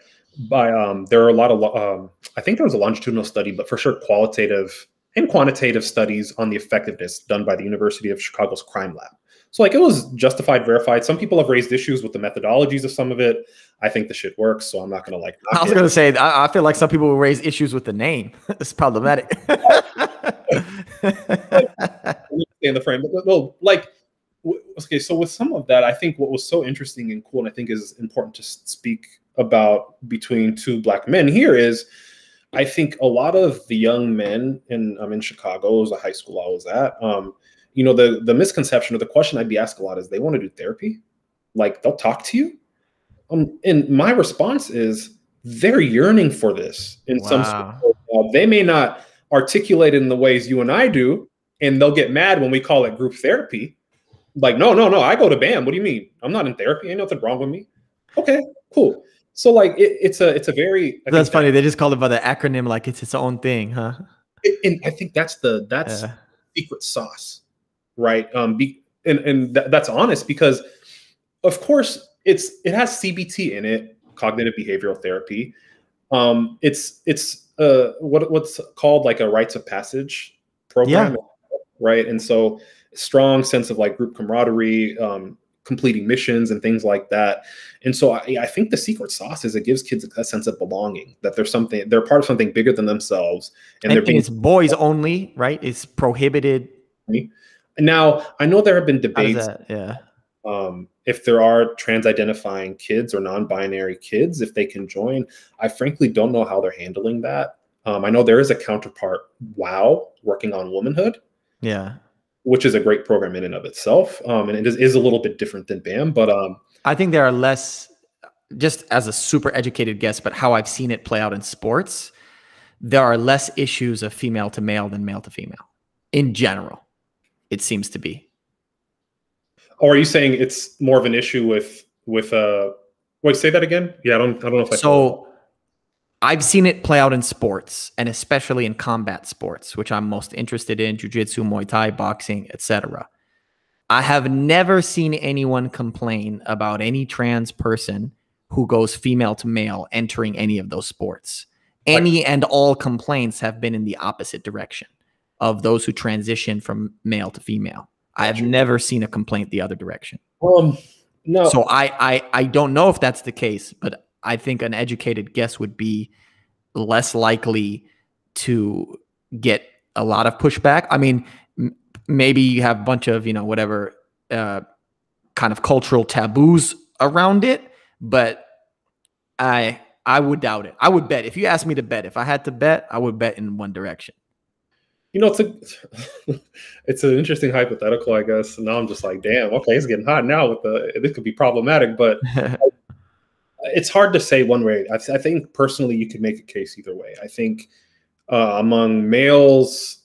by um, there are a lot of um, I think there was a longitudinal study, but for sure qualitative and quantitative studies on the effectiveness done by the University of Chicago's crime lab. So like it was justified, verified. Some people have raised issues with the methodologies of some of it. I think the shit works, so I'm not gonna like. I was it. gonna say I, I, feel like some people will raise issues with the name. it's problematic. in the frame, well, like okay, so with some of that, I think what was so interesting and cool, and I think is important to speak about between two black men here is I think a lot of the young men in I'm in Chicago, it was a high school I was at. Um, you know, the the misconception or the question I'd be asked a lot is they want to do therapy, like they'll talk to you. Um, and my response is they're yearning for this in wow. some sort of, they may not articulate it in the ways you and I do, and they'll get mad when we call it group therapy. Like, no, no, no, I go to BAM. What do you mean? I'm not in therapy. Ain't nothing wrong with me. Okay, cool. So like it, it's a it's a very I that's funny. That, they just call it by the acronym like it's its own thing, huh? and I think that's the that's yeah. secret sauce, right? Um, be, and and th- that's honest because, of course, it's it has CBT in it, cognitive behavioral therapy. Um, it's it's uh what what's called like a rites of passage program, yeah. right? And so strong sense of like group camaraderie, um, completing missions and things like that. And so I, I, think the secret sauce is it gives kids a sense of belonging that there's something they're part of something bigger than themselves. And, and, and it's boys only, right? It's prohibited. Now I know there have been debates. That, yeah. Um, if there are trans identifying kids or non-binary kids, if they can join, I frankly don't know how they're handling that. Um, I know there is a counterpart, WOW, working on womanhood. Yeah which is a great program in and of itself. Um, and it is, is, a little bit different than BAM, but um, I think there are less, just as a super educated guess, but how I've seen it play out in sports, there are less issues of female to male than male to female in general. It seems to be. Or are you saying it's more of an issue with with uh? Wait, say that again. Yeah, I don't. I don't know if I. So I've seen it play out in sports and especially in combat sports, which I'm most interested in, jiu-jitsu, Muay Thai, boxing, etc. I have never seen anyone complain about any trans person who goes female to male entering any of those sports. Any and all complaints have been in the opposite direction of those who transition from male to female. I have never seen a complaint the other direction. Um, no. So I, I I don't know if that's the case, but I think an educated guess would be less likely to get a lot of pushback. I mean, m- maybe you have a bunch of, you know, whatever uh, kind of cultural taboos around it, but I I would doubt it. I would bet if you asked me to bet, if I had to bet, I would bet in one direction. You know, it's a it's an interesting hypothetical, I guess. And now I'm just like, damn, okay, it's getting hot now with the this could be problematic, but it's hard to say one way. I, th- I, think personally, you could make a case either way. I think uh, among males,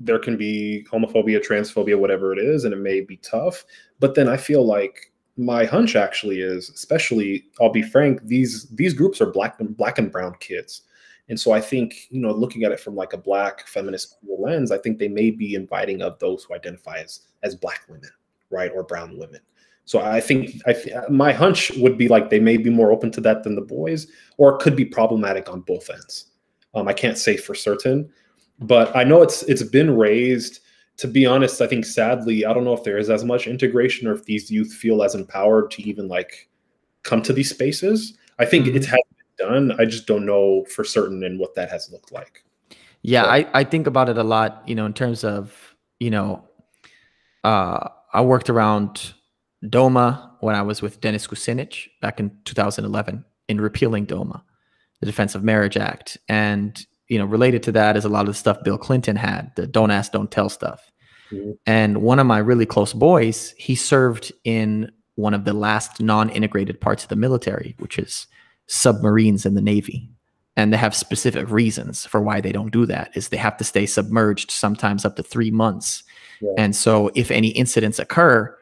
there can be homophobia, transphobia, whatever it is, and it may be tough. But then I feel like my hunch actually is, especially, I'll be frank, these these groups are black and black and brown kids. And so I think, you know, looking at it from like a black feminist lens, I think they may be inviting of those who identify as as black women, right, or brown women. So I think I my hunch would be like they may be more open to that than the boys, or it could be problematic on both ends. Um, I can't say for certain, but I know it's it's been raised. To be honest, I think sadly I don't know if there is as much integration or if these youth feel as empowered to even like come to these spaces. I think mm-hmm. it has been done. I just don't know for certain and what that has looked like. Yeah, so. I, I think about it a lot, you know, in terms of, you know, uh, I worked around DOMA when I was with Dennis Kucinich back in 2011 in repealing DOMA, the Defense of Marriage Act. And, you know, related to that is a lot of the stuff Bill Clinton had, the don't ask, don't tell stuff. Mm-hmm. And one of my really close boys, he served in one of the last non integrated parts of the military, which is submarines in the Navy. And they have specific reasons for why they don't do that is they have to stay submerged sometimes up to three months. Yeah. And so if any incidents occur,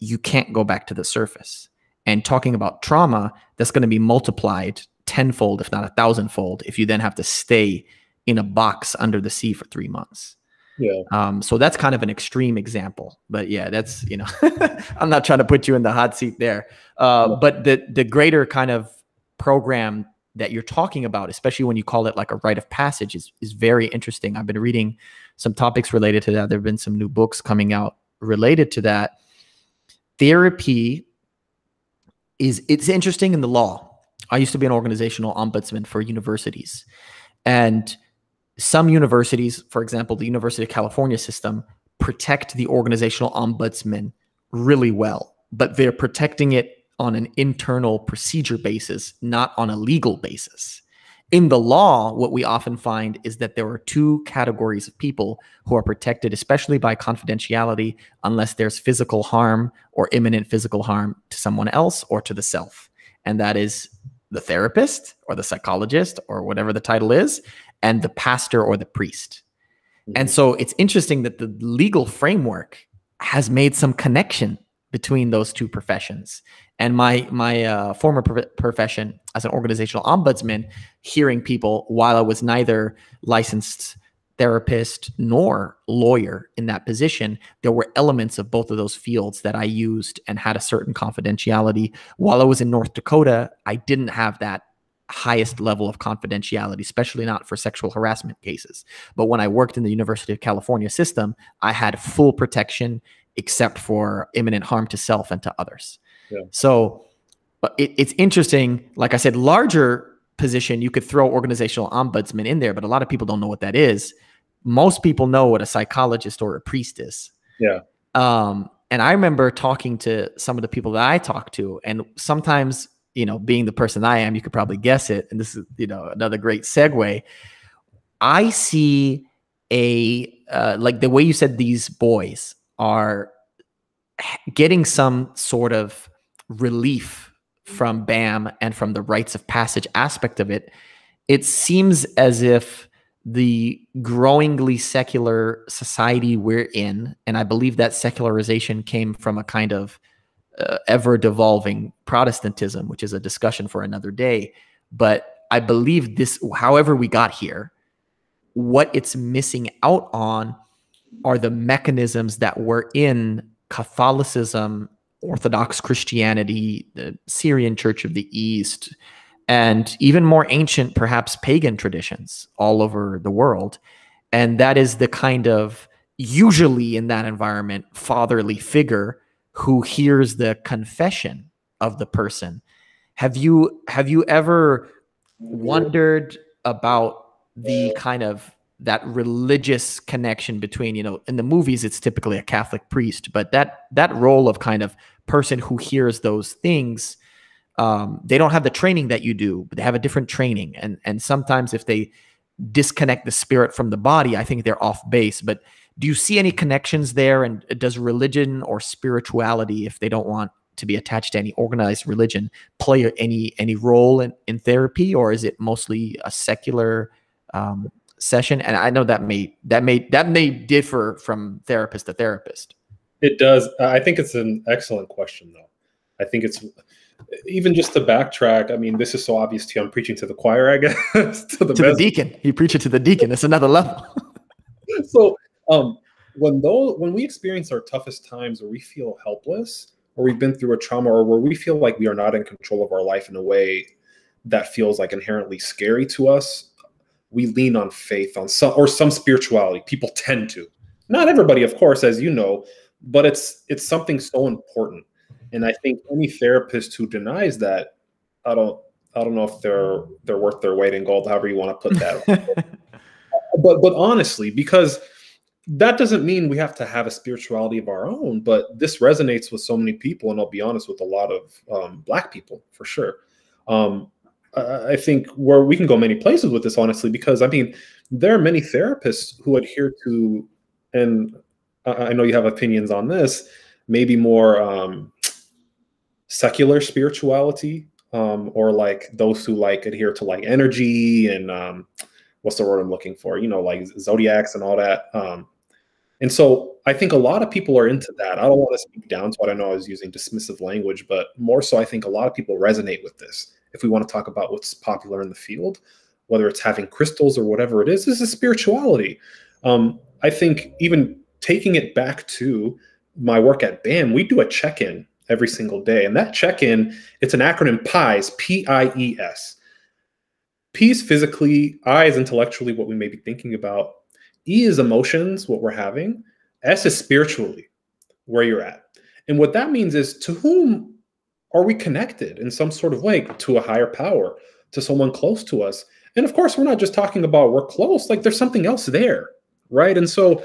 you can't go back to the surface. And talking about trauma, that's going to be multiplied tenfold, if not a thousandfold, if you then have to stay in a box under the sea for three months. Yeah. Um, so that's kind of an extreme example, but yeah, that's you know, I'm not trying to put you in the hot seat there. Uh, but the the greater kind of program that you're talking about, especially when you call it like a rite of passage, is is very interesting. I've been reading some topics related to that. There have been some new books coming out related to that. Therapy is it's interesting in the law. I used to be an organizational ombudsman for universities, and some universities, for example, the University of California system, protect the organizational ombudsman really well, but they're protecting it on an internal procedure basis, not on a legal basis. In the law, what we often find is that there are two categories of people who are protected, especially by confidentiality, unless there's physical harm or imminent physical harm to someone else or to the self. And that is the therapist or the psychologist or whatever the title is, and the pastor or the priest. Mm-hmm. And so it's interesting that the legal framework has made some connection between those two professions. And my my uh, former pro- profession as an organizational ombudsman, hearing people while I was neither licensed therapist nor lawyer in that position, there were elements of both of those fields that I used and had a certain confidentiality. While I was in North Dakota, I didn't have that highest level of confidentiality, especially not for sexual harassment cases. But when I worked in the University of California system, I had full protection except for imminent harm to self and to others. Yeah. So it, it's interesting. Like I said, larger position, you could throw organizational ombudsman in there, but a lot of people don't know what that is. Most people know what a psychologist or a priest is. Yeah. Um, and I remember talking to some of the people that I talked to, and sometimes you know, being the person I am, you could probably guess it. And this is, you know, another great segue. I see a, uh, like the way you said these boys are getting some sort of relief from BAM and from the rites of passage aspect of it. It seems as if the growingly secular society we're in, and I believe that secularization came from a kind of uh, ever devolving Protestantism, which is a discussion for another day. But I believe this, however, we got here, what it's missing out on are the mechanisms that were in Catholicism, Orthodox Christianity, the Syrian Church of the East, and even more ancient, perhaps pagan traditions all over the world. And that is the kind of, usually in that environment, fatherly figure who hears the confession of the person. Have you have you ever wondered about the kind of that religious connection between you know in the movies it's typically a catholic priest but that that role of kind of person who hears those things um, they don't have the training that you do but they have a different training. And and sometimes if they disconnect the spirit from the body i think they're off base. But do you see any connections there? And does religion or spirituality, if they don't want to be attached to any organized religion, play any any role in, in therapy, or is it mostly a secular um, session? And I know that may that may that may differ from therapist to therapist. It does. I think it's an excellent question, though. I think it's even just to backtrack. I mean, this is so obvious to you. I'm preaching to the choir, I guess. to the, to the deacon. You preach it to the deacon. It's another level. so um, when those when we experience our toughest times, or we feel helpless, or we've been through a trauma, or where we feel like we are not in control of our life in a way that feels like inherently scary to us, we lean on faith, on some or some spirituality. People tend to. Not everybody, of course, as you know, but it's it's something so important. And I think any therapist who denies that, I don't I don't know if they're they're worth their weight in gold, however you want to put that. but but honestly, because that doesn't mean we have to have a spirituality of our own, but this resonates with so many people, and I'll be honest with a lot of um, Black people for sure. Um, I think where we can go many places with this, honestly, because I mean, there are many therapists who adhere to, and I know you have opinions on this, maybe more um, secular spirituality, um, or like those who like adhere to like energy and um, what's the word I'm looking for? You know, like zodiacs and all that. Um, and so I think a lot of people are into that. I don't want to speak down to what I know I was using dismissive language, but more so, I think a lot of people resonate with this. If we want to talk about what's popular in the field, whether it's having crystals or whatever it is, this is spirituality. Um, I think even taking it back to my work at BAM, we do a check in every single day. And that check in, it's an acronym PIES, P I E S. P is physically, I is intellectually what we may be thinking about, E is emotions, what we're having, S is spiritually, where you're at. And what that means is to whom are we connected in some sort of way to a higher power, to someone close to us? And of course, we're not just talking about we're close, like there's something else there, right? And so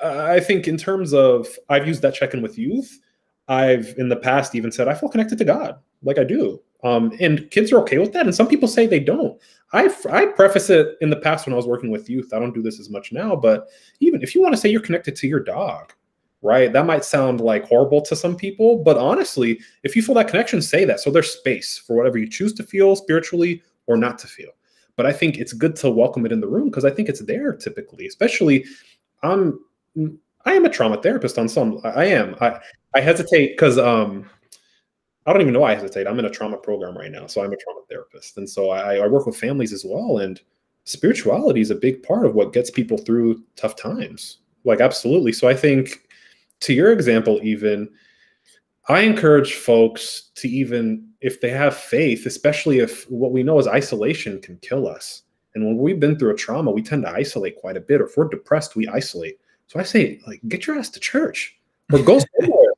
uh, I think in terms of, I've used that check in with youth. I've in the past even said, I feel connected to God, like I do. Um, and kids are okay with that. And some people say they don't. I, I preface it in the past when I was working with youth. I don't do this as much now, but even if you want to say you're connected to your dog, right? That might sound like horrible to some people, but honestly, if you feel that connection, say that. So there's space for whatever you choose to feel spiritually or not to feel. But I think it's good to welcome it in the room because I think it's there typically, especially I'm I am a trauma therapist on some I am. I I hesitate because um I don't even know why I hesitate. I'm in a trauma program right now, so I'm a trauma therapist, and so I, I work with families as well. And spirituality is a big part of what gets people through tough times. Like absolutely. So I think to your example, even I encourage folks to even if they have faith, especially if what we know is isolation can kill us. And when we've been through a trauma, we tend to isolate quite a bit. Or if we're depressed, we isolate. So I say, like, get your ass to church or go somewhere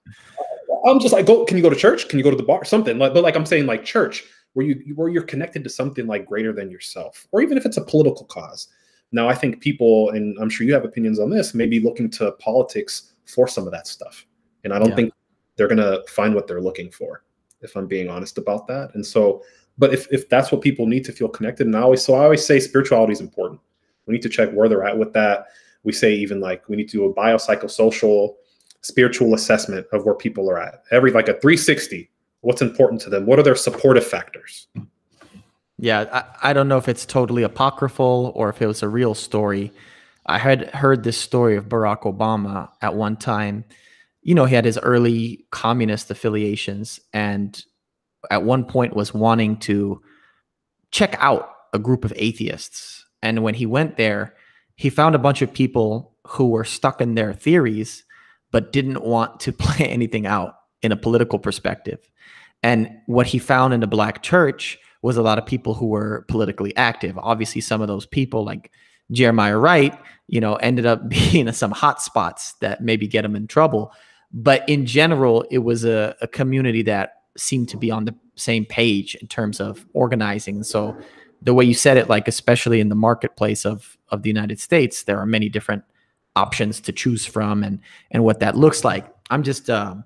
I'm just like, go. Can you go to church? Can you go to the bar? Something like, but like I'm saying, like church, where you where you're connected to something like greater than yourself, or even if it's a political cause. Now, I think people, and I'm sure you have opinions on this, maybe looking to politics for some of that stuff, and I don't yeah. think they're gonna find what they're looking for, if I'm being honest about that. And so, but if if that's what people need to feel connected, and I always so I always say spirituality is important. We need to check where they're at with that. We say even like we need to do a biopsychosocial spiritual assessment of where people are at. Every like a 360, what's important to them? What are their supportive factors? Yeah, I, I don't know if it's totally apocryphal or if it was a real story. I had heard this story of Barack Obama at one time. You know, he had his early communist affiliations and at one point was wanting to check out a group of atheists. And when he went there, he found a bunch of people who were stuck in their theories but didn't want to play anything out in a political perspective. And what he found in the black church was a lot of people who were politically active. Obviously, some of those people, like Jeremiah Wright, you know, ended up being in some hot spots that maybe get him in trouble. But in general, it was a, a community that seemed to be on the same page in terms of organizing. And so the way you said it, like especially in the marketplace of of the United States, there are many different options to choose from and and what that looks like. I'm just uh,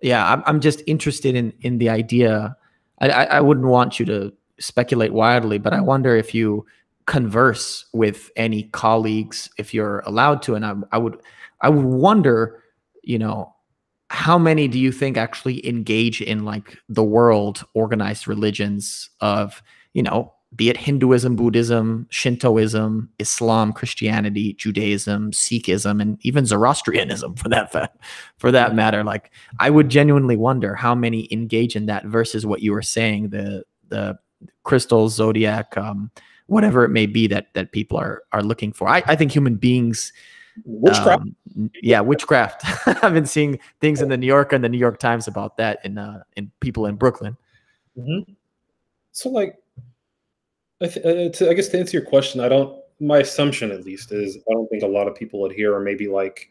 yeah, I'm, I'm just interested in in the idea. I, I wouldn't want you to speculate wildly, but I wonder if you converse with any colleagues if you're allowed to, and I, I would I would wonder, you know, how many do you think actually engage in like the world organized religions of you know be it Hinduism, Buddhism, Shintoism, Islam, Christianity, Judaism, Sikhism, and even Zoroastrianism for that fa- for that matter. Like I would genuinely wonder how many engage in that versus what you were saying, the the crystal zodiac, um, whatever it may be that that people are are looking for. I, I think human beings witchcraft. Um, yeah, witchcraft. I've been seeing things in the New Yorker and the New York Times about that in uh, in people in Brooklyn. Mm-hmm. So like I, th- uh, to, I guess to answer your question, I don't. My assumption, at least, is I don't think a lot of people adhere, or maybe like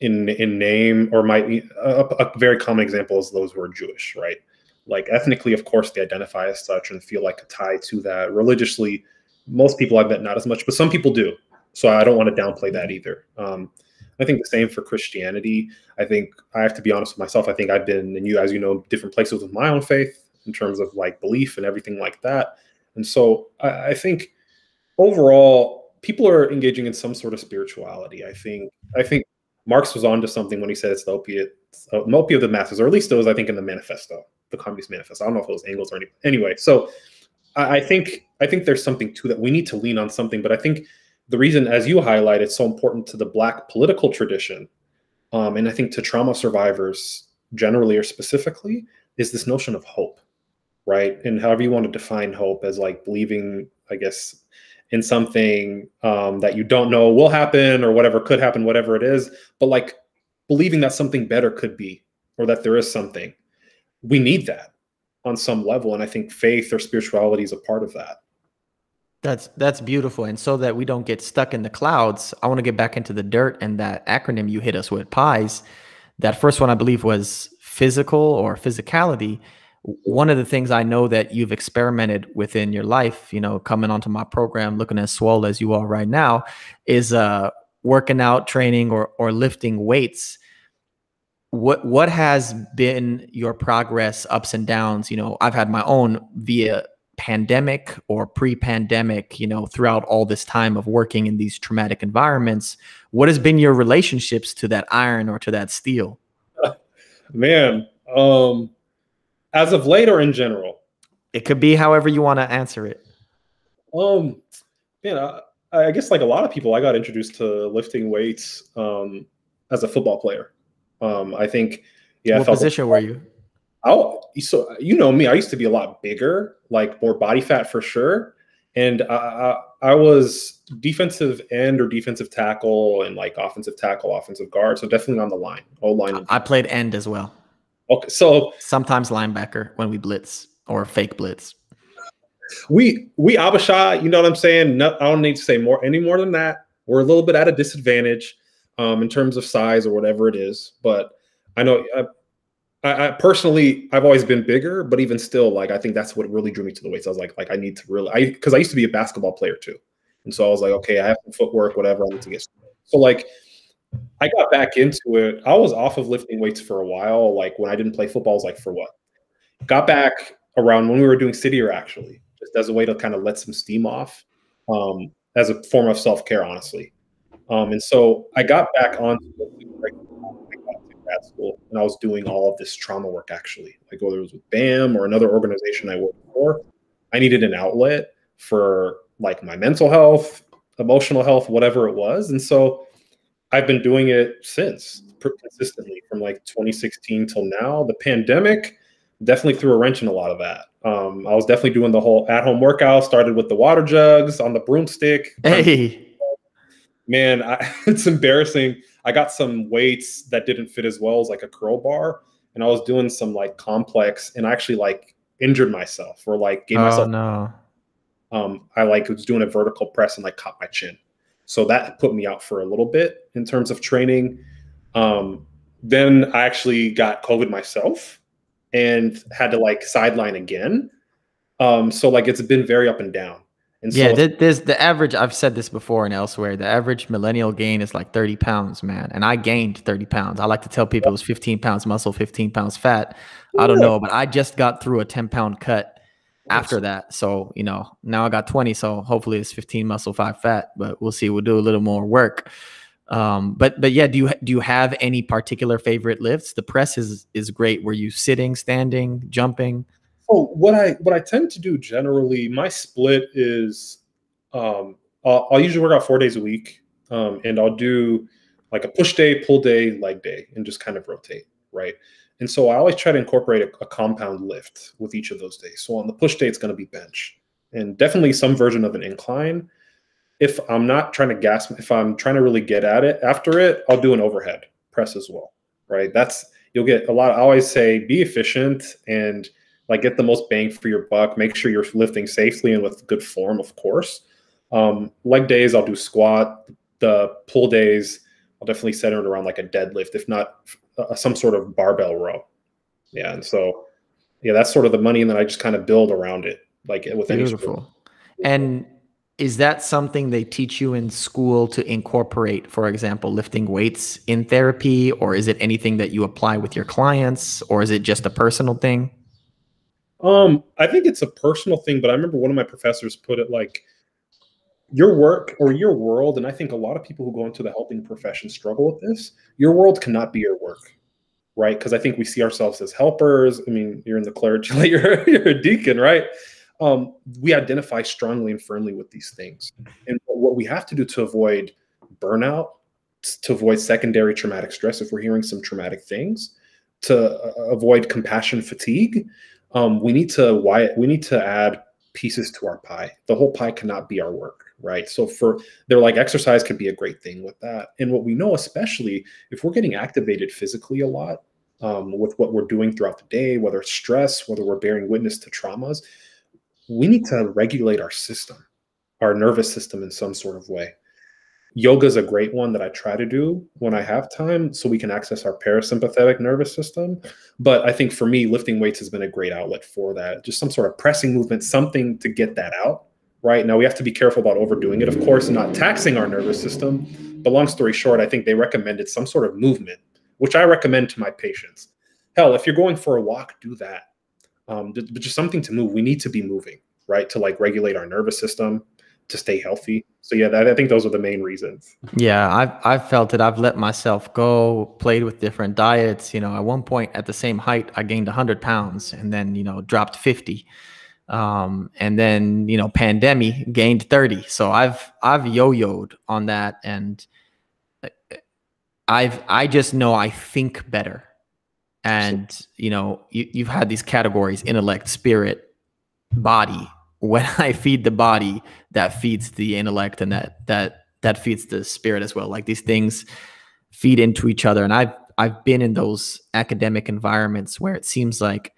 in in name, or might be a, a very common example is those who are Jewish, right? Like ethnically, of course, they identify as such and feel like a tie to that. Religiously, most people I bet not as much, but some people do. So I don't want to downplay that either. Um, I think the same for Christianity. I think I have to be honest with myself. I think I've been, and you as you know, different places with my own faith in terms of like belief and everything like that. And so I, I think overall, people are engaging in some sort of spirituality. I think I think Marx was onto something when he said it's the opiate, uh, opiate of the masses, or at least it was, I think, in the manifesto, the Communist Manifesto. I don't know if it was Engels or anything. Anyway, so I, think I think there's something to that. We need to lean on something, but I think the reason, as you highlight, it's so important to the Black political tradition, um, and I think to trauma survivors generally or specifically, is this notion of hope, right? And however you want to define hope as like believing, I guess, in something um, that you don't know will happen or whatever could happen, whatever it is, but like believing that something better could be or that there is something. We need that on some level, and I think faith or spirituality is a part of that. That's that's beautiful. And so that we don't get stuck in the clouds, I want to get back into the dirt and that acronym you hit us with, PIES. That first one I believe was physical or physicality. One of the things I know that you've experimented within your life, you know, coming onto my program, looking as swole as you are right now, is uh working out, training, or or lifting weights. What what has been your progress, ups and downs? You know, I've had my own via pandemic or pre-pandemic you know throughout all this time of working in these traumatic environments. What has been your relationships to that iron or to that steel? Man um as of late or in general? It could be however you want to answer it. Um man I, I guess like a lot of people i got introduced to lifting weights um as a football player um i think yeah what position were you Oh, so you know me, I used to be a lot bigger, like more body fat for sure, and I, I was defensive end or defensive tackle and like offensive tackle, offensive guard. So definitely on the line, O line. I played end as well. Okay, so sometimes linebacker when we blitz or fake blitz. We we Habesha, you know what I'm saying? No, I don't need to say more any more than that. We're a little bit at a disadvantage um, in terms of size or whatever it is, but I know. I, I, personally, I've always been bigger, but even still, like I think that's what really drew me to the weights. I was like, like I need to really, I because I used to be a basketball player too, and so I was like, okay, I have some footwork, whatever. I need to get so like. I got back into it. I was off of lifting weights for a while. Like when I didn't play football, I was like, for what? Got back around when we were doing City Year actually, just as a way to kind of let some steam off, um, as a form of self care, honestly. Um, and so I got back on grad school and I was doing all of this trauma work actually, like whether it was with BAM or another organization I worked for, I needed an outlet for like my mental health, emotional health, whatever it was. And so I've been doing it since consistently from like 2016 till now. The pandemic definitely threw a wrench in a lot of that. Um, I was definitely doing the whole at home workout, started with the water jugs on the broomstick. Hey. Man, I, it's embarrassing. I got some weights that didn't fit as well as like a curl bar, and I was doing some like complex, and I actually like injured myself or like gave oh, myself. no. Um, I like was doing a vertical press and like caught my chin, so that put me out for a little bit in terms of training. Um, then I actually got COVID myself and had to like sideline again. Um, so like it's been very up and down. And so, yeah, there's the average. I've said this before and elsewhere. The average millennial gain is like 30 pounds, man. And I gained 30 pounds. I like to tell people it was 15 pounds muscle, 15 pounds fat. I don't know, but I just got through a 10 pound cut after that. So, you know, now I got 20. So hopefully it's 15 muscle, five fat, but we'll see. We'll do a little more work. Um, but but yeah, do you do you have any particular favorite lifts? The press is is great. Were you sitting, standing, jumping? So what I what I tend to do generally, my split is um, I'll, I'll usually work out four days a week, um, and I'll do like a push day, pull day, leg day, and just kind of rotate, right? And so I always try to incorporate a, a compound lift with each of those days. So on the push day, it's going to be bench, and definitely some version of an incline. If I'm not trying to gas, if I'm trying to really get at it after it, I'll do an overhead press as well, right? That's you'll get a lot. I always say be efficient and like get the most bang for your buck. Make sure you're lifting safely and with good form, of course. Um, leg days, I'll do squat. The pull days, I'll definitely center it around like a deadlift, if not uh, some sort of barbell row. Yeah, and so yeah, that's sort of the money, and then I just kind of build around it, like with beautiful. And is that something they teach you in school to incorporate for example lifting weights in therapy or is it anything that you apply with your clients or is it just a personal thing um i think it's a personal thing but i remember one of my professors put it like your work or your world and i think a lot of people who go into the helping profession struggle with this your world cannot be your work right? Because i think we see ourselves as helpers. I mean you're in the clergy you're, you're a deacon right? Um, we identify strongly and firmly with these things. And what we have to do to avoid burnout, to avoid secondary traumatic stress, if we're hearing some traumatic things, to uh, avoid compassion fatigue, um, we need to why we need to add pieces to our pie. The whole pie cannot be our work, right? So for they're like exercise could be a great thing with that. And what we know, especially if we're getting activated physically a lot um, with what we're doing throughout the day, whether it's stress, whether we're bearing witness to traumas, we need to regulate our system, our nervous system in some sort of way. Yoga is a great one that I try to do when I have time so we can access our parasympathetic nervous system. But I think for me, lifting weights has been a great outlet for that. Just some sort of pressing movement, something to get that out. Right now, we have to be careful about overdoing it, of course, and not taxing our nervous system. But long story short, I think they recommended some sort of movement, which I recommend to my patients. Hell, if you're going for a walk, do that um, but just something to move. We need to be moving, right, to like regulate our nervous system to stay healthy. So yeah, that, I think those are the main reasons. Yeah, I've I've felt it. I've let myself go, played with different diets. You know, at one point at the same height, I gained 100 pounds, and then you know dropped 50, um, and then you know pandemic gained 30. So I've I've yo-yoed on that, and uh, I've I just know I think better and you know you, you've had these categories intellect spirit body when i feed the body that feeds the intellect and that that that feeds the spirit as well. Like these things feed into each other. And i've i've been in those academic environments where it seems like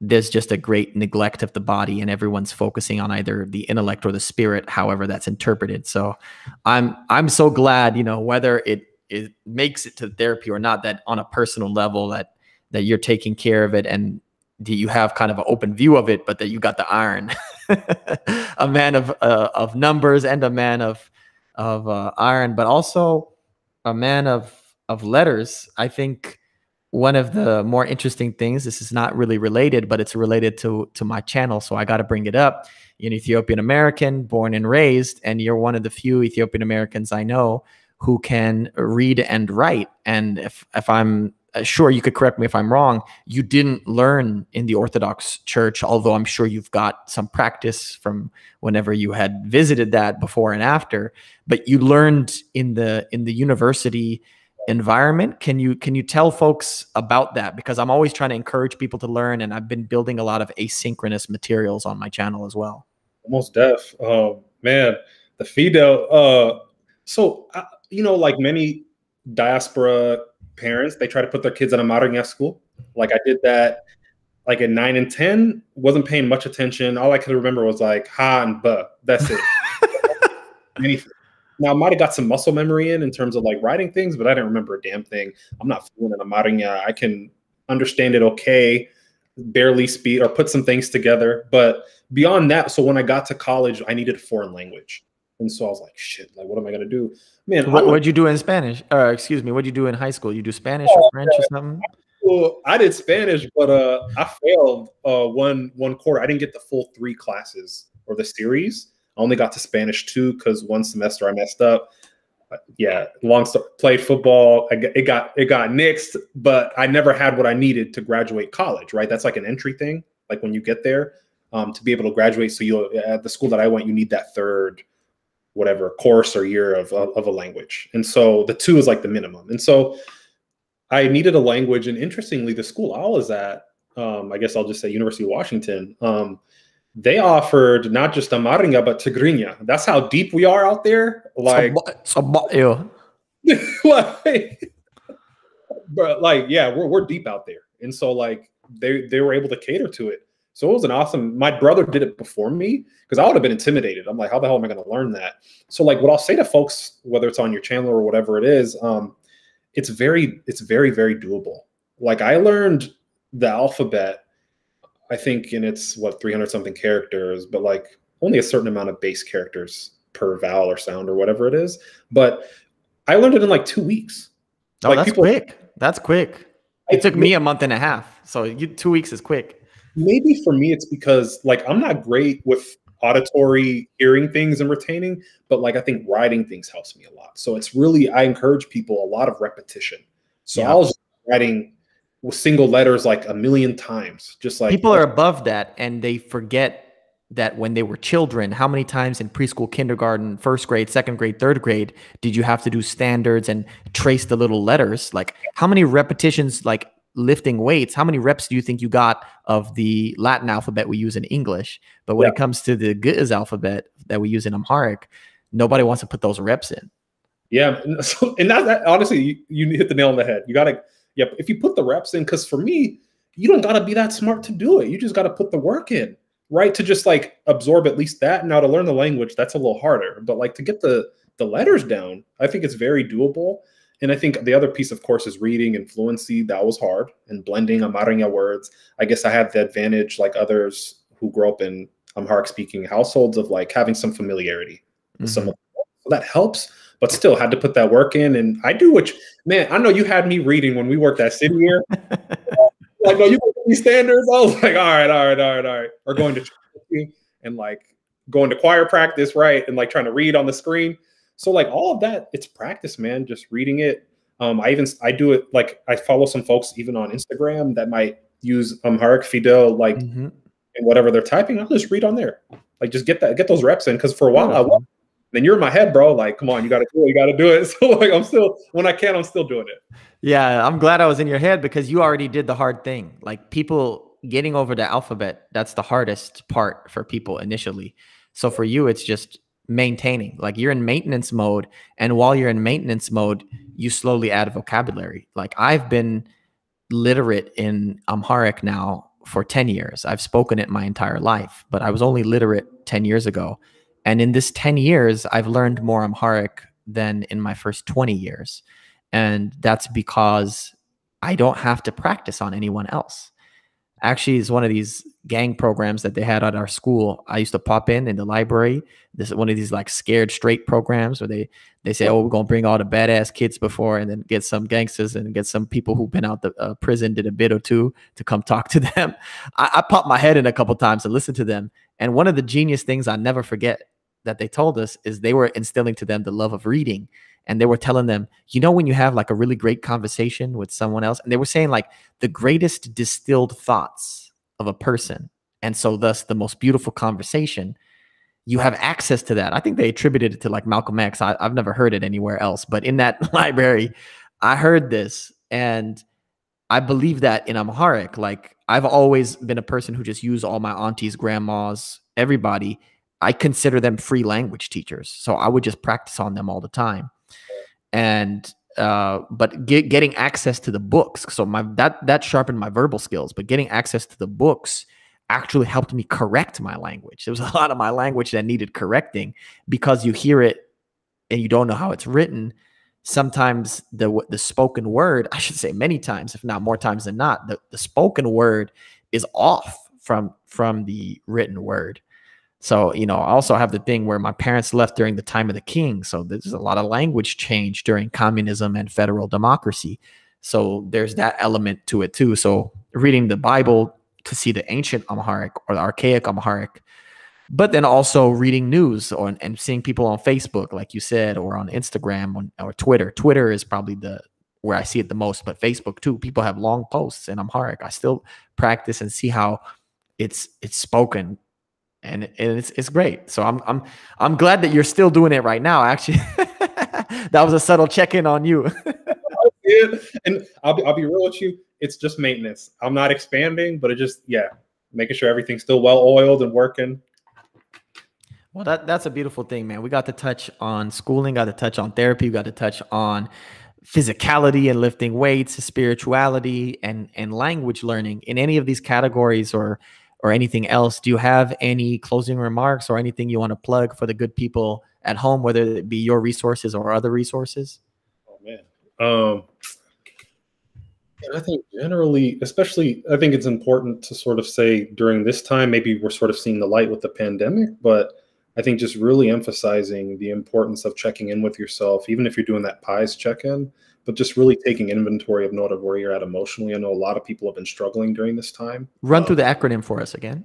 there's just a great neglect of the body and everyone's focusing on either the intellect or the spirit however that's interpreted. So i'm i'm so glad you know whether it it makes it to therapy or not that on a personal level that that you're taking care of it and you have kind of an open view of it, but that you got the iron, a man of uh, of numbers and a man of of uh, iron, but also a man of of letters. I think one of the more interesting things. This is not really related, but it's related to to my channel, so I got to bring it up. You're an Ethiopian American, born and raised, and you're one of the few Ethiopian Americans I know who can read and write. And if if I'm sure you could correct me if I'm wrong, you didn't learn in the Orthodox Church, although I'm sure you've got some practice from whenever you had visited that before and after, but you learned in the in the university environment. Can you can you tell folks about that? Because I'm always trying to encourage people to learn and I've been building a lot of asynchronous materials on my channel as well. Most deaf. Oh man, the Fidel. Uh so uh, you know, like many diaspora parents they try to put their kids in a modern school. Like i did that like at nine and ten wasn't paying much attention. All i could remember was like ha and buh that's it. Anything. Now i might have got some muscle memory in in terms of like writing things but i didn't remember a damn thing. I'm not fluent in a modern i can understand it okay barely speak or put some things together. But beyond that so when i got to college i needed a foreign language and so I was like, shit, like, what am I going to do? Man, what did you do in Spanish? Uh, excuse me, what did you do in high school? You do Spanish or French or something? Well, I did Spanish, but uh, I failed uh, one one quarter. I didn't get the full three classes or the series. I only got to Spanish two because one semester I messed up. But yeah, long story. Played football. Got, it got it got nixed, but I never had what I needed to graduate college. Right, that's like an entry thing. Like when you get there, um, to be able to graduate. So you at the school that I went, you need that third whatever course or year of, of, a language. And so the two is like the minimum. And so I needed a language. And interestingly, the school I was at, um, I guess I'll just say University of Washington, um, they offered not just Amariña, but Tigrinya. That's how deep we are out there. Like, so, like, but like, yeah, we're, we're deep out there. And so like they, they were able to cater to it. So it was an awesome. My brother did it before me because I would have been intimidated. I'm like, how the hell am I going to learn that? So like, what I'll say to folks, whether it's on your channel or whatever it is, um, it's very, it's very, very doable. Like I learned the alphabet, I think in its what 300 something characters, but like only a certain amount of base characters per vowel or sound or whatever it is. But I learned it in like two weeks. Oh, like that's people, quick. That's quick. It took me a month and a half. So you, two weeks is quick. Maybe for me, it's because like I'm not great with auditory hearing things and retaining, but like I think writing things helps me a lot. So it's really I encourage people a lot of repetition. So yeah. I was writing with single letters like a million times, just like people are above that and they forget that when they were children, how many times in preschool, kindergarten, first grade, second grade, third grade did you have to do standards and trace the little letters? Like how many repetitions, like lifting weights, how many reps do you think you got of the Latin alphabet we use in English? But when yeah. it comes to the Ge'ez alphabet that we use in Amharic, nobody wants to put those reps in. Yeah, so, and that, that honestly, you, you, hit the nail on the head. You gotta, yep. If you put the reps in, because for me, you don't gotta be that smart to do it. You just gotta put the work in, right? To just like absorb at least that. Now to learn the language, that's a little harder. But like to get the the letters down, I think it's very doable. And I think the other piece, of course, is reading and fluency. That was hard and blending Amariña words. I guess I have the advantage, like others who grew up in Amharic speaking households, of like having some familiarity with mm-hmm. some of so that helps. But still, had to put that work in. And I do which man, I know you had me reading when we worked at City Year. like, no, you these standards. I was like, all right, all right, all right, all right. Or going to and like going to choir practice, right? And like trying to read on the screen. So like all of that, it's practice, man. Just reading it. Um, I even I do it like I follow some folks even on Instagram that might use Amharic Fidel like mm-hmm. and whatever they're typing. I'll just read on there. Like just get that get those reps in because for a while I was, then you're in my head, bro. Like, come on, you got to do it. You got to do it. So like I'm still when I can, I'm still doing it. Yeah, I'm glad I was in your head because you already did the hard thing. Like people getting over the alphabet, that's the hardest part for people initially. So for you, it's just maintaining. Like you're in maintenance mode, and while you're in maintenance mode, you slowly add vocabulary. Like I've been literate in Amharic now for 10 years. I've spoken it my entire life, but I was only literate 10 years ago. And in this 10 years, I've learned more Amharic than in my first 20 years. And that's because I don't have to practice on anyone else actually is one of these gang programs that they had at our school. I used to pop in in the library. This is one of these like scared straight programs where they they say, "Oh, we're gonna bring all the badass kids before, and then get some gangsters and get some people who've been out the uh, prison, did a bit or two to come talk to them." I, I popped my head in a couple times to listen to them, and one of the genius things I never forget that they told us is they were instilling to them the love of reading and they were telling them, you know, when you have like a really great conversation with someone else, and they were saying like the greatest distilled thoughts of a person, and so thus the most beautiful conversation, you have access to that. I think they attributed it to like Malcolm X. I, I've never heard it anywhere else, but in that library, I heard this, and I believe that in Amharic. Like I've always been a person who just used all my aunties, grandmas, everybody. I consider them free language teachers. So I would just practice on them all the time and uh, but get, getting access to the books. So my that that sharpened my verbal skills, but getting access to the books actually helped me correct my language. There was a lot of my language that needed correcting because you hear it and you don't know how it's written. Sometimes the the spoken word, I should say many times, if not more times than not, the, the spoken word is off from from the written word. So, you know, I also have the thing where my parents left during the time of the king. So there's a lot of language change during communism and federal democracy. So there's that element to it too. So reading the Bible to see the ancient Amharic or the archaic Amharic, but then also reading news or, and seeing people on Facebook, like you said, or on Instagram or, or Twitter. Twitter is probably the where I see it the most, but Facebook too. People have long posts in Amharic. I still practice and see how it's it's spoken and, and it's it's great. So I'm I'm I'm glad that you're still doing it right now. Actually, that was a subtle check in on you. and I'll be I'll be real with you. It's just maintenance. I'm not expanding, but it just yeah, making sure everything's still well oiled and working. Well, that that's a beautiful thing, man. We got to touch on schooling, got to touch on therapy, we got to touch on physicality and lifting weights, spirituality, and and language learning in any of these categories or or anything else, do you have any closing remarks or anything you want to plug for the good people at home, whether it be your resources or other resources? Oh man. Um I think generally, especially, I think it's important to sort of say during this time, maybe we're sort of seeing the light with the pandemic, but I think just really emphasizing the importance of checking in with yourself, even if you're doing that pies check in, but just really taking inventory of note of where you're at emotionally. I know a lot of people have been struggling during this time. Run um, through the acronym for us again.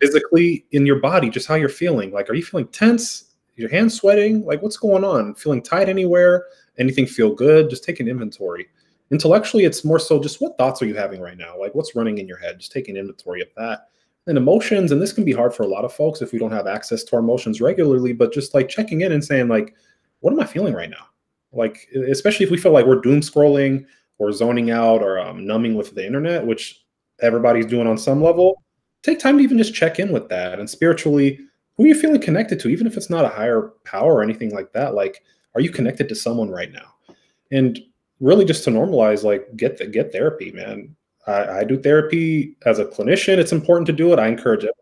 Physically in your body, just how you're feeling. Like, are you feeling tense? Your hands sweating? Like, what's going on? Feeling tight anywhere? Anything feel good? Just take an inventory. Intellectually, it's more so just what thoughts are you having right now? Like, what's running in your head? Just taking inventory of that and emotions and this can be hard for a lot of folks if we don't have access to our emotions regularly but just like checking in and saying like what am i feeling right now like especially if we feel like we're doom scrolling or zoning out or um, numbing with the internet which everybody's doing on some level take time to even just check in with that and spiritually who are you feeling connected to even if it's not a higher power or anything like that like are you connected to someone right now and really just to normalize like get the, get therapy man I, I do therapy as a clinician. It's important to do it. I encourage it.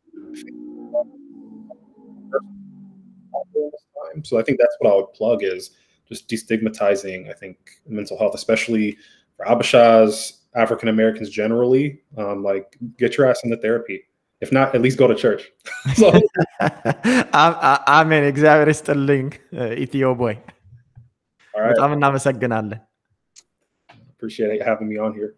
So I think that's what I would plug is just destigmatizing, I think, mental health, especially for Habeshas, African Americans generally. Um, like, get your ass in the therapy. If not, at least go to church. so, አሜን እግዚአብሔር I'm a በጣም እናመሰግናለን appreciate having me on here